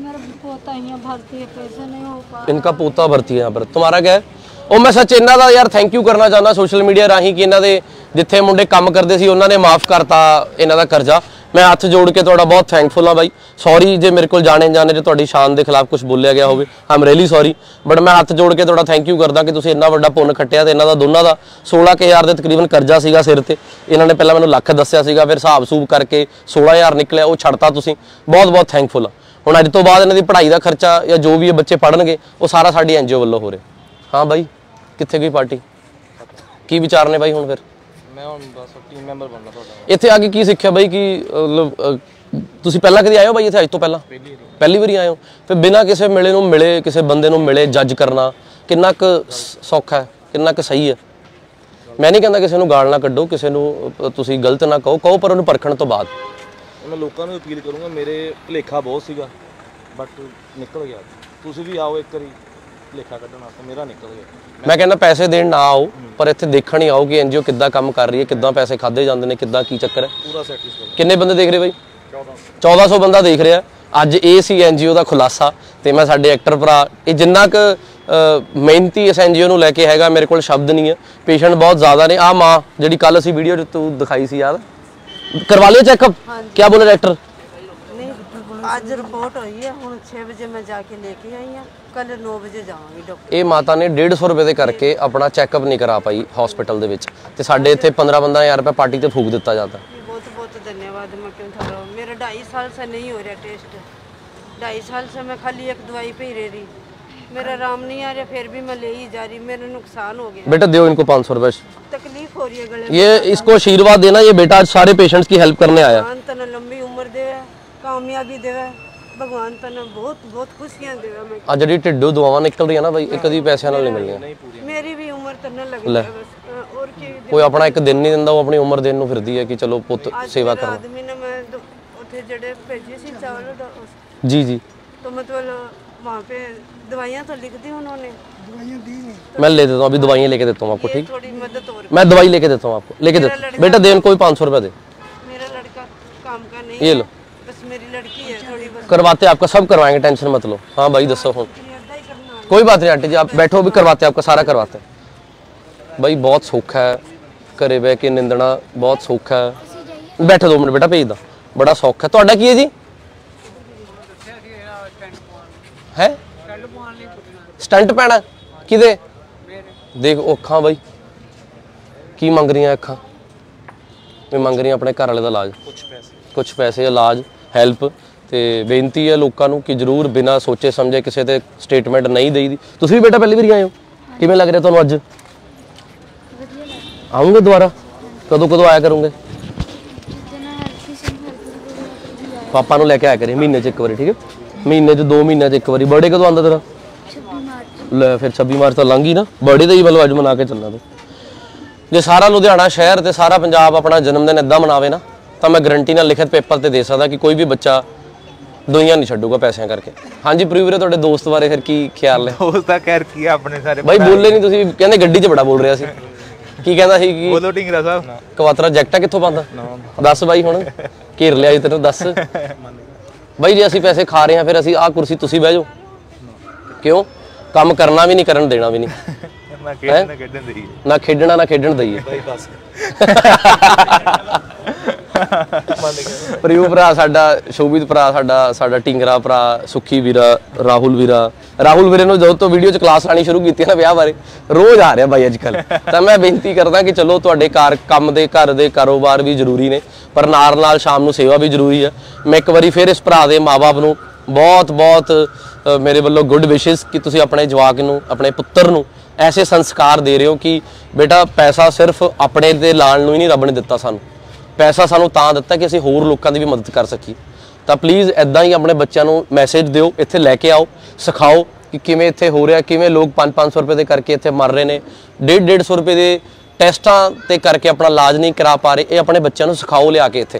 मेरा पोता यहाँ भर्ती है पैसे नहीं हो पा ਇਨਕਾ ਪੋਤਾ ਭਰਤੀ ਹੈ यहाँ पर तुम्हारा क्या है ਉਹ ਮੈਂ ਸੱਚ ਇਹਨਾਂ ਦਾ ਯਾਰ ਥੈਂਕ ਯੂ ਕਰਨਾ ਚਾਹੁੰਦਾ ਸੋਸ਼ਲ ਮੀਡੀਆ ਰਾਹੀਂ ਕਿ ਇਹਨਾਂ ਦੇ ਜਿੱਥੇ ਮੁੰਡੇ ਕੰਮ ਕਰਦੇ ਸੀ ਉਹਨਾਂ ਨੇ ਮਾਫ ਕਰਤਾ ਇਹਨਾਂ ਦਾ ਕਰਜ਼ਾ ਮੈਂ ਹੱਥ ਜੋੜ ਕੇ ਤੁਹਾਡਾ ਬਹੁਤ ਥੈਂਕਫੁਲ ਹਾਂ ਬਾਈ ਸੌਰੀ ਜੇ ਮੇਰੇ ਕੋਲ ਜਾਣੇ ਜਾਣੇ ਜੇ ਤੁਹਾਡੀ ਸ਼ਾਨ ਦੇ ਖਿਲਾਫ ਕੁਝ ਬੋਲਿਆ ਗਿਆ ਹੋਵੇ ਆਮ ਰੀਲੀ ਸੌਰੀ ਬਟ ਮੈਂ ਹੱਥ ਜੋੜ ਕੇ ਤੁਹਾਡਾ ਥੈਂਕ ਯੂ ਕਰਦਾ ਕਿ ਤੁਸੀਂ ਇੰਨਾ ਵੱਡਾ ਪੁੰਨ ਖੱਟਿਆ ਤੇ ਇਹਨਾਂ ਦਾ ਦੋਨਾਂ ਦਾ 16000 ਦੇ ਤਕਰੀਬਨ ਕਰਜ਼ਾ ਸੀਗਾ ਸਿਰ ਤੇ ਇਹਨਾਂ ਨੇ ਪਹਿਲਾਂ ਮੈਨੂੰ ਲੱਖ ਦੱਸਿਆ ਸੀਗਾ ਫਿਰ ਹਿਸਾਬ ਸੂਬ ਕਰਕੇ 16000 ਨਿਕਲਿਆ ਉਹ ਛੱਡਤਾ ਤੁਸੀਂ ਬਹੁਤ ਬਹੁਤ ਥੈਂਕਫੁਲ ਹਾਂ ਹੁਣ ਅੱਜ ਤੋਂ ਬਾਅਦ ਇਹਨਾਂ ਦੀ ਪੜ੍ਹਾਈ ਦਾ ਖਰਚਾ ਜਾਂ ਜੋ ਵੀ ਇਹ ਬੱਚੇ ਪੜ੍ਹਨਗੇ ਉਹ ਸਾਰਾ ਸਾਡੀ ਐਨਜੀਓ ਵੱਲੋਂ ਹੋ ਰਿਹਾ। ਹਾਂ ਬਾਈ ਕਿੱਥੇ ਗਈ ਪਾਰਟੀ? ਕੀ ਵਿਚਾਰ ਨੇ ਬਾਈ ਹੁਣ ਫਿਰ? ਮੈਂ ਹੁਣ ਬਸ ਟੀਮ ਮੈਂਬਰ ਬਣਨਾ ਤੁਹਾਡਾ। ਇੱਥੇ ਆ ਕੇ ਕੀ ਸਿੱਖਿਆ ਬਾਈ ਕਿ ਮਤਲਬ ਤੁਸੀਂ ਪਹਿਲਾਂ ਕਦੀ ਆਏ ਹੋ ਬਾਈ ਇੱਥੇ ਅੱਜ ਤੋਂ ਪਹਿਲਾਂ? ਪਹਿਲੀ ਵਾਰੀ। ਆਏ ਹੋ? ਫਿਰ ਬਿਨਾਂ ਕਿਸੇ ਮਿਲੇ ਨੂੰ ਮਿਲੇ ਕਿਸੇ ਬੰਦੇ ਨੂੰ ਮਿਲੇ ਜੱਜ ਕਰਨਾ ਕਿੰਨਾ ਕੁ ਸੌਖਾ ਹੈ ਕਿੰਨਾ ਕੁ ਸਹੀ ਹੈ? ਮੈਂ ਨਹੀਂ ਕਹਿੰਦਾ ਕਿਸੇ ਨੂੰ ਗਾਲ ਨਾ ਕੱਢੋ ਕਿਸੇ ਨੂੰ ਤੁਸੀਂ ਗਲਤ ਨਾ ਕਹੋ ਕਹੋ ਪਰ ਉਹਨੂੰ ਪਰਖਣ ਤੋਂ ਬਾਅਦ। ਮੈਂ ਲੋਕਾਂ ਨੂੰ ਅਪੀਲ ਕਰੂੰਗਾ ਮੇਰੇ ਭੁਲੇਖਾ ਬਹੁਤ ਸੀਗਾ ਬਟ ਨਿਕਲ ਗਿਆ। ਤੁਸੀਂ ਵੀ ਆਓ ਇੱਕ ਵਾਰੀ ਭੁਲੇਖਾ ਕੱਢਣ ਵਾਸਤੇ ਮੇਰਾ ਨਿਕਲ ਗਿਆ। ਮੈਂ ਕਹਿੰਦਾ ਪੈਸੇ ਦੇਣ ਨਾ ਆਓ ਪਰ ਇੱਥੇ ਦੇਖਣ ਹੀ ਆਓ ਕਿ ਐਨਜੀਓ ਕਿੱਦਾਂ ਕੰਮ ਕਰ ਰਹੀ ਹੈ ਕਿੱਦਾਂ ਪੈਸੇ ਖਾਦੇ ਜਾਂਦੇ ਨੇ ਕਿੱਦਾਂ ਕੀ ਚੱਕਰ ਹੈ। ਪੂਰਾ ਸੈਟੀਸਫਾਈ ਕਿੰਨੇ ਬੰਦੇ ਦੇਖ ਰਹੇ ਬਾਈ? 14 1400 ਬੰਦਾ ਦੇਖ ਰਿਹਾ। ਅੱਜ ਇਹ ਸੀ ਐਨਜੀਓ ਦਾ ਖੁਲਾਸਾ ਤੇ ਮੈਂ ਸਾਡੇ ਐਕਟਰ ਭਰਾ ਇਹ ਜਿੰਨਾ ਕੁ ਮਿਹਨਤੀ ਇਸ ਐਨਜੀਓ ਨੂੰ ਲੈ ਕੇ ਹੈਗਾ ਮੇਰੇ ਕੋਲ ਸ਼ਬਦ ਨਹੀਂ ਹੈ। ਪੇਸ਼ੈਂਟ ਬਹੁਤ ਜ਼ਿਆਦਾ ਨੇ। ਆ ਮਾਂ ਜਿਹੜੀ ਕੱਲ ਅਸੀਂ ਵੀਡੀਓ ਤੂੰ ਦਿਖਾਈ ਸੀ ਯਾਦ ਕਰਵਾ ਲਿਓ ਚੈੱਕਅਪ ਕੀ ਬੋਲੇ ਡਾਕਟਰ ਨਹੀਂ ਅੱਜ ਰਿਪੋਰਟ ਹੋਈ ਹੈ ਹੁਣ 6 ਵਜੇ ਮੈਂ ਜਾ ਕੇ ਲੈ ਕੇ ਆਈ ਹਾਂ ਕੱਲ 9 ਵਜੇ ਜਾਵਾਂਗੀ ਡਾਕਟਰ ਇਹ ਮਾਤਾ ਨੇ 150 ਰੁਪਏ ਦੇ ਕਰਕੇ ਆਪਣਾ ਚੈੱਕਅਪ ਨਹੀਂ ਕਰਾ ਪਾਈ ਹਸਪੀਟਲ ਦੇ ਵਿੱਚ ਤੇ ਸਾਡੇ ਇੱਥੇ 15 15000 ਰੁਪਏ ਪਾਰਟੀ ਤੇ ਫੂਕ ਦਿੱਤਾ ਜਾਂਦਾ बहुत बहुत धन्यवाद मैं क्यों था रहा मेरा ढाई साल से नहीं हो रहा टेस्ट ढाई साल से मैं खाली एक दवाई पे ही रह रही मेरा आराम नहीं आ रहा फिर भी मैं ले ही जा रही मेरा नुकसान हो गया बेटा दियो इनको 500 रुपए तकलीफ हो रही है गले ये इसको आशीर्वाद देना ये बेटा आज सारे पेशेंट्स की हेल्प करने आया है। भगवान तना लंबी उम्र देवे कामयाबी देवे भगवान तना बहुत बहुत खुशियां देवे मैं ਆ ਜਿਹੜੀ ਢਿੱਡੋਂ ਦੁਆਵਾਂ ਨਿਕਲ ਰਹੀਆਂ ਨਾ ਬਾਈ ਇਹ ਕਦੀ ਪੈਸਿਆਂ ਨਾਲ ਨਹੀਂ ਮਿਲਣੀਆਂ मेरी भी उम्र तना लग ले। है बस अ, और की ਕੋਈ ਆਪਣਾ ਇੱਕ ਦਿਨ ਨਹੀਂ ਦਿੰਦਾ ਉਹ ਆਪਣੀ ਉਮਰ ਦੇਣ ਨੂੰ ਫਿਰਦੀ ਹੈ ਕਿ ਚਲੋ ਪੁੱਤ आज ਸੇਵਾ मेरा ਕਰਨਾ आदमी ने मैं दो- उथे जड़े भेजे सी चावल दा- उस- जी जी तो मतलब वहाँ पे दवाइयाँ तो लिख दी उन्होंने दवाइयाँ दी नहीं मैं ले देता हूँ अभी दवाइयाँ लेके देता हूँ आपको ठीक थोड़ी मदद और मैं दवाई लेके देता हूँ आपको लेके देता हूँ बेटा देन कोई पाँच सौ रुपये दे मेरा लड़का काम का नहीं ये है लो बस मेरी लड़की है थोड़ी बस करवाते आपका सब करवाएंगे टेंशन मत लो हाँ भाई दसो हूँ अदा ही करना कोई बात नहीं आंटी जी आप बैठो भी करवाते हैं आपका सारा करवाते हैं भाई बहुत सौखा है ਘਰੇ ਬਹਿ ਕੇ ਨਿੰਦਣਾ ਬਹੁਤ ਸੌਖਾ ਹੈ ਬੈਠੋ ਦੋ ਮਿੰਟ ਬੇਟਾ ਭੇਜਦਾ ਬੜਾ ਸੌਖਾ ਹੈ ਤੁਹਾਡਾ ਕੀ ਹੈ ਜੀ ਹੈ? ਸਟੰਟ ਪੈਣਾ। ਕਿਦੇ ਦੇਖ ਅੱਖਾਂ ਬਾਈ। ਕੀ ਮੰਗ ਰਹੀਆਂ ਅੱਖਾਂ? ਇਹ ਮੰਗ ਰਹੀਆਂ ਆਪਣੇ ਘਰ ਵਾਲੇ ਦਾ ਇਲਾਜ। ਕੁਝ ਪੈਸੇ। ਕੁਝ ਪੈਸੇ ਇਲਾਜ ਹੈਲਪ ਤੇ ਬੇਨਤੀ ਹੈ ਲੋਕਾਂ ਨੂੰ ਕਿ ਜਰੂਰ ਬਿਨਾਂ ਸੋਚੇ ਸਮਝੇ ਕਿਸੇ ਤੇ ਸਟੇਟਮੈਂਟ ਨਹੀਂ ਦੇਈਦੀ ਤੁਸੀਂ ਵੀ ਬੇਟਾ ਪਹਿਲੀ ਵਾਰੀ ਆਏ ਹੋ? ਕਿਵੇਂ ਲੱਗ ਰਿਹਾ ਤੁਹਾਨੂੰ ਅੱਜ? ਆਉਂਗੇ ਦੁਬਾਰਾ? ਕਦੋਂ ਕਦੋਂ ਆਇਆ ਕਰੋਗੇ? ਪਾਪਾ ਨੂੰ ਲੈ ਕੇ ਆਇਆ ਕਰੇ ਮਹੀਨੇ 'ਚ ਇੱਕ ਵਾਰੀ ਠੀਕ ਹੈ? ਮਹੀਨੇ 'ਚ ਦੋ ਮਹੀਨਿਆਂ 'ਚ ਇੱਕ ਵਾਰੀ। ਬਰਥਡੇ ਕਦੋਂ ਆਉਂਦਾ ਤੇਰਾ? 26 ਮਾਰਚ ਲੈ ਫਿਰ 26 ਮਾਰਚ ਤਾਂ ਲੰਘ ਗਈ ਨਾ। ਬਰਥਡੇ ਤਾਂ ਹੀ ਮਤਲਬ ਅੱਜ ਮਨਾ ਕੇ ਚੱਲਣਾ ਤੂੰ। ਜੇ ਸਾਰਾ ਲੁਧਿਆਣਾ ਸ਼ਹਿਰ ਤੇ ਸਾਰਾ ਪੰਜਾਬ ਆਪਣਾ ਜਨਮ ਦਿਨ ਇਦਾਂ ਮਨਾਵੇ ਨਾ ਤਾਂ ਮੈਂ ਗਰੰਟੀ ਨਾਲ ਲਿਖਤ ਪੇਪਰ ਤੇ ਦੇ ਸਕਦਾ ਕਿ ਕੋਈ ਵੀ ਬੱਚਾ ਦੁਨੀਆ ਨਹੀਂ ਛੱਡੂਗਾ ਪੈਸਿਆਂ ਕਰਕੇ। ਹਾਂਜੀ ਪ੍ਰੀ ਵੀਰੇ ਤੁਹਾਡੇ ਦੋਸਤ ਬਾਰੇ ਫਿਰ ਕੀ ਖਿਆਲ ਹੈ ਉਸ ਦਾ ਕਹਿਰ ਕੀ ਆ ਆਪਣੇ ਸਾਰੇ ਬਾਈ ਬੋਲੇ ਨਹੀਂ ਤੁਸੀਂ ਕਹਿੰਦੇ ਗੱਡੀ 'ਚ ਬੜਾ ਬੋਲ ਰਿਹਾ ਸੀ। ਕੀ ਕਹਿੰਦਾ ਸੀ ਕਿ ਬੋਲੋ ਢਿੰਗਰਾ ਸਾਹਿਬ। ਕਵਾਤਰਾ ਜੈਕਟਾ ਕਿੱਥੋਂ ਪਾਉਂਦਾ? ਦੱਸ ਬਾਈ ਹੁਣ ਘੇਰ ਲਿਆ ਜੀ ਤੈਨੂੰ ਦੱਸ। ਬਾਈ ਜੇ ਅਸੀਂ ਪੈਸੇ ਖਾ ਰਹੇ ਹਾਂ ਫਿਰ ਅਸੀਂ ਆਹ ਕੁਰਸੀ ਤੁਸੀਂ ਬਹਿ ਜਾਓ। ਕਿਉਂ? ਕੰਮ ਕਰਨਾ ਵੀ ਨਹੀਂ ਕਰਨ ਦੇਣਾ ਵੀ ਨਹੀਂ। ਨਾ ਖੇਡਣ ਨਾ ਖੇਡਣ ਦੇਈ ਨਾ ਖੇਡਣਾ ਨਾ ਖੇਡਣ ਦਈਏ। ਬਾਈ ਬਸ। ਪ੍ਰਿਯੂ ਭਰਾ ਸਾਡਾ, ਸ਼ੋਭਿਤ ਭਰਾ ਸਾਡਾ ਸਾਡਾ ਟਿੰਗਰਾ ਭਰਾ, ਸੁੱਖੀ ਵੀਰਾ, ਰਾਹੁਲ ਵੀਰਾ। ਰਾਹੁਲ ਵੀਰੇ ਨੂੰ ਜਦੋਂ ਤੋਂ ਵੀਡੀਓ 'ਚ ਕਲਾਸ ਲਾਣੀ ਸ਼ੁਰੂ ਕੀਤੀ ਨਾ ਵਿਆਹ ਬਾਰੇ, ਰੋਜ਼ ਆ ਰਿਹਾ ਬਾਈ ਅੱਜ ਕੱਲ ਤਾਂ ਮੈਂ ਬੇਨਤੀ ਕਰਦਾ ਕਿ ਚਲੋ ਤੁਹਾਡੇ ਘਰ, ਕੰਮ ਦੇ, ਘਰ ਦੇ ਕਾਰੋਬਾਰ ਵੀ ਜ਼ਰੂਰੀ ਨੇ, ਪਰ ਨਾਲ ਨਾਲ ਸ਼ਾਮ ਨੂੰ ਸੇਵਾ ਵੀ ਜ਼ਰੂਰੀ ਹੈ ਮੈਂ ਇੱਕ ਵਾਰੀ ਫਿਰ ਇਸ ਭਰਾ ਦੇ ਮਾਪੇ ਨੂੰ ਬਹੁਤ ਬਹੁਤ ਮੇਰੇ ਵੱਲੋਂ ਗੁੱਡ ਵਿਸ਼ੇਸ ਕਿ ਤੁਸੀਂ ਆਪਣੇ ਜਵਾਕ ਨੂੰ, ਆਪਣੇ ਪੁੱਤਰ ਨੂੰ ਐਸੇ ਸੰਸਕਾਰ ਦੇ ਰਹੇ ਹੋ ਕਿ ਬੇਟਾ ਪੈਸਾ ਸਿਰਫ ਆਪਣੇ ਤੇ ਲਾਣ ਨੂੰ ਹੀ ਨਹੀਂ ਰੱਬ ਨੇ ਦਿੱਤਾ ਸਾਨੂੰ। ਪੈਸਾ ਸਾਨੂੰ ਤਾਂ ਦਿੱਤਾ ਕਿ ਅਸੀਂ ਹੋਰ ਲੋਕਾਂ ਦੀ ਵੀ ਮਦਦ ਕਰ ਸਕੀਏ। ਤਾਂ ਪਲੀਜ਼ ਐਦਾਂ ਹੀ ਆਪਣੇ ਬੱਚਿਆਂ ਨੂੰ ਮੈਸੇਜ ਦਿਓ, ਇੱਥੇ ਲੈ ਕੇ ਆਓ, ਸਿਖਾਓ ਕਿ ਕਿਵੇਂ ਇੱਥੇ ਹੋ ਰਿਹਾ, ਕਿਵੇਂ ਲੋਕ 5-500 ਰੁਪਏ ਦੇ ਕਰਕੇ ਇੱਥੇ ਮਰ ਰਹੇ ਨੇ। 1.5 ਰੁਪਏ ਦੇ ਟੈਸਟਾਂ ਤੇ ਕਰਕੇ ਆਪਣਾ ਇਲਾਜ ਨਹੀਂ ਕਰਾ ਪਾ ਰਹੇ, ਇਹ ਆਪਣੇ ਬੱਚਿਆਂ ਨੂੰ ਸਿਖਾਓ ਲਿਆ ਕੇ ਇੱਥੇ।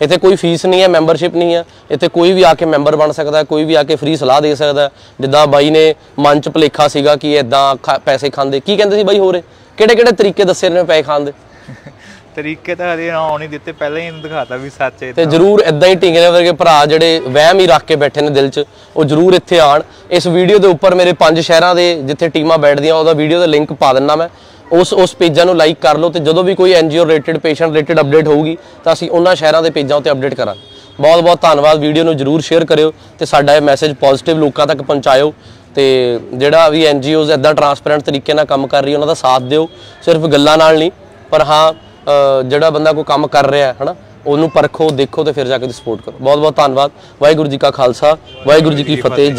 ਇੱਥੇ ਕੋਈ ਫੀਸ ਨਹੀਂ ਹੈ ਮੈਂਬਰਸ਼ਿਪ ਨਹੀਂ ਹੈ, ਇੱਥੇ ਕੋਈ ਵੀ ਆ ਕੇ ਮੈਂਬਰ ਬਣ ਸਕਦਾ, ਕੋਈ ਵੀ ਆ ਕੇ ਫ੍ਰੀ ਸਲਾਹ ਦੇ ਸਕਦਾ। ਜਿੱਦਾਂ ਬਾਈ ਨੇ ਮਨ ਚ ਭੁਲੇਖਾ ਸੀਗਾ ਕਿ ਇਦਾਂ ਪੈਸੇ ਖਾਂਦੇ, ਕੀ ਕਹਿੰਦੇ ਸੀ ਬਾਈ ਹੋਰ? ਕਿਹੜੇ ਕਿਹੜੇ ਤਰੀਕੇ ਦੱਸੇ ਨੇ ਪੈਸੇ ਖਾਣ ਦੇ? ਤਰੀਕੇ ਤਾਂ ਹਰੇ ਆਉਣ ਨਹੀਂ ਦਿੱਤੇ ਪਹਿਲਾਂ ਹੀ ਇਹਨੂੰ ਦਿਖਾਤਾ ਵੀ ਸੱਚ ਹੈ ਤੇ ਜਰੂਰ ਇਦਾਂ ਹੀ ਟਿੰਗਰੇ ਵਰਗੇ ਭਰਾ ਜਿਹੜੇ ਵਹਿਮ ਹੀ ਰੱਖ ਕੇ ਬੈਠੇ ਨੇ ਦਿਲ 'ਚ ਉਹ ਜਰੂਰ ਇੱਥੇ ਆਣ ਇਸ ਵੀਡੀਓ ਦੇ ਉੱਪਰ ਮੇਰੇ ਪੰਜ ਸ਼ਹਿਰਾਂ ਦੇ ਜਿੱਥੇ ਟੀਮਾਂ ਬੈਠਦੀਆਂ ਉਹਦਾ ਵੀਡੀਓ ਦਾ ਲਿੰਕ ਪਾ ਦਿੰਨਾ ਮੈਂ। ਉਸ ਉਸ ਪੇਜਾਂ ਨੂੰ ਲਾਈਕ ਕਰ ਲਓ ਤੇ ਜਦੋਂ ਵੀ ਕੋਈ NGO related patient related update ਹੋਊਗੀ ਤਾਂ ਅਸੀਂ ਉਹਨਾਂ ਸ਼ਹਿਰਾਂ ਦੇ ਪੇਜਾਂ ਉੱਤੇ ਅਪਡੇਟ ਕਰਾਂਗੇ। ਬਹੁਤ ਬਹੁਤ ਧੰਨਵਾਦ ਵੀਡੀਓ ਨੂੰ ਜਰੂਰ ਸ਼ੇਅਰ ਕਰਿਓ ਤੇ ਸਾਡਾ ਇਹ ਮੈਸੇਜ ਪੋਜ਼ਿਟਿਵ ਲੋਕਾਂ ਤੱਕ ਪਹੁੰਚਾਇਓ ਤੇ ਜਿਹੜਾ ਵੀ ਐਨਜੀਓਜ਼ ਇਦਾਂ ਟਰਾਂਸਪੇਰੈਂਟ ਤਰੀਕੇ ਨਾਲ ਕੰਮ ਕਰ ਰਹੀ ਹੈ ਉਹਨਾਂ ਦਾ ਸਾਥ ਦਿਓ। ਸਿਰਫ ਗੱਲਾਂ ਨਾਲ ਨਹੀਂ ਪਰ ਹਾਂ ਜਿਹੜਾ ਬੰਦਾ ਕੋਈ ਕੰਮ ਕਰ ਰਿਹਾ ਹੈ ਹਨਾ ਉਹਨੂੰ ਪਰਖੋ ਦੇਖੋ ਤੇ ਫਿਰ ਜਾ ਕੇ ਸਪੋਰਟ ਕਰੋ। ਬਹੁਤ ਬਹੁਤ ਧੰਨਵਾਦ। ਵਾਹਿਗੁਰੂ ਜੀ ਕਾ ਖਾਲਸਾ ਵਾਹਿਗੁਰੂ ਜੀ ਕੀ ਫਤਿਹ।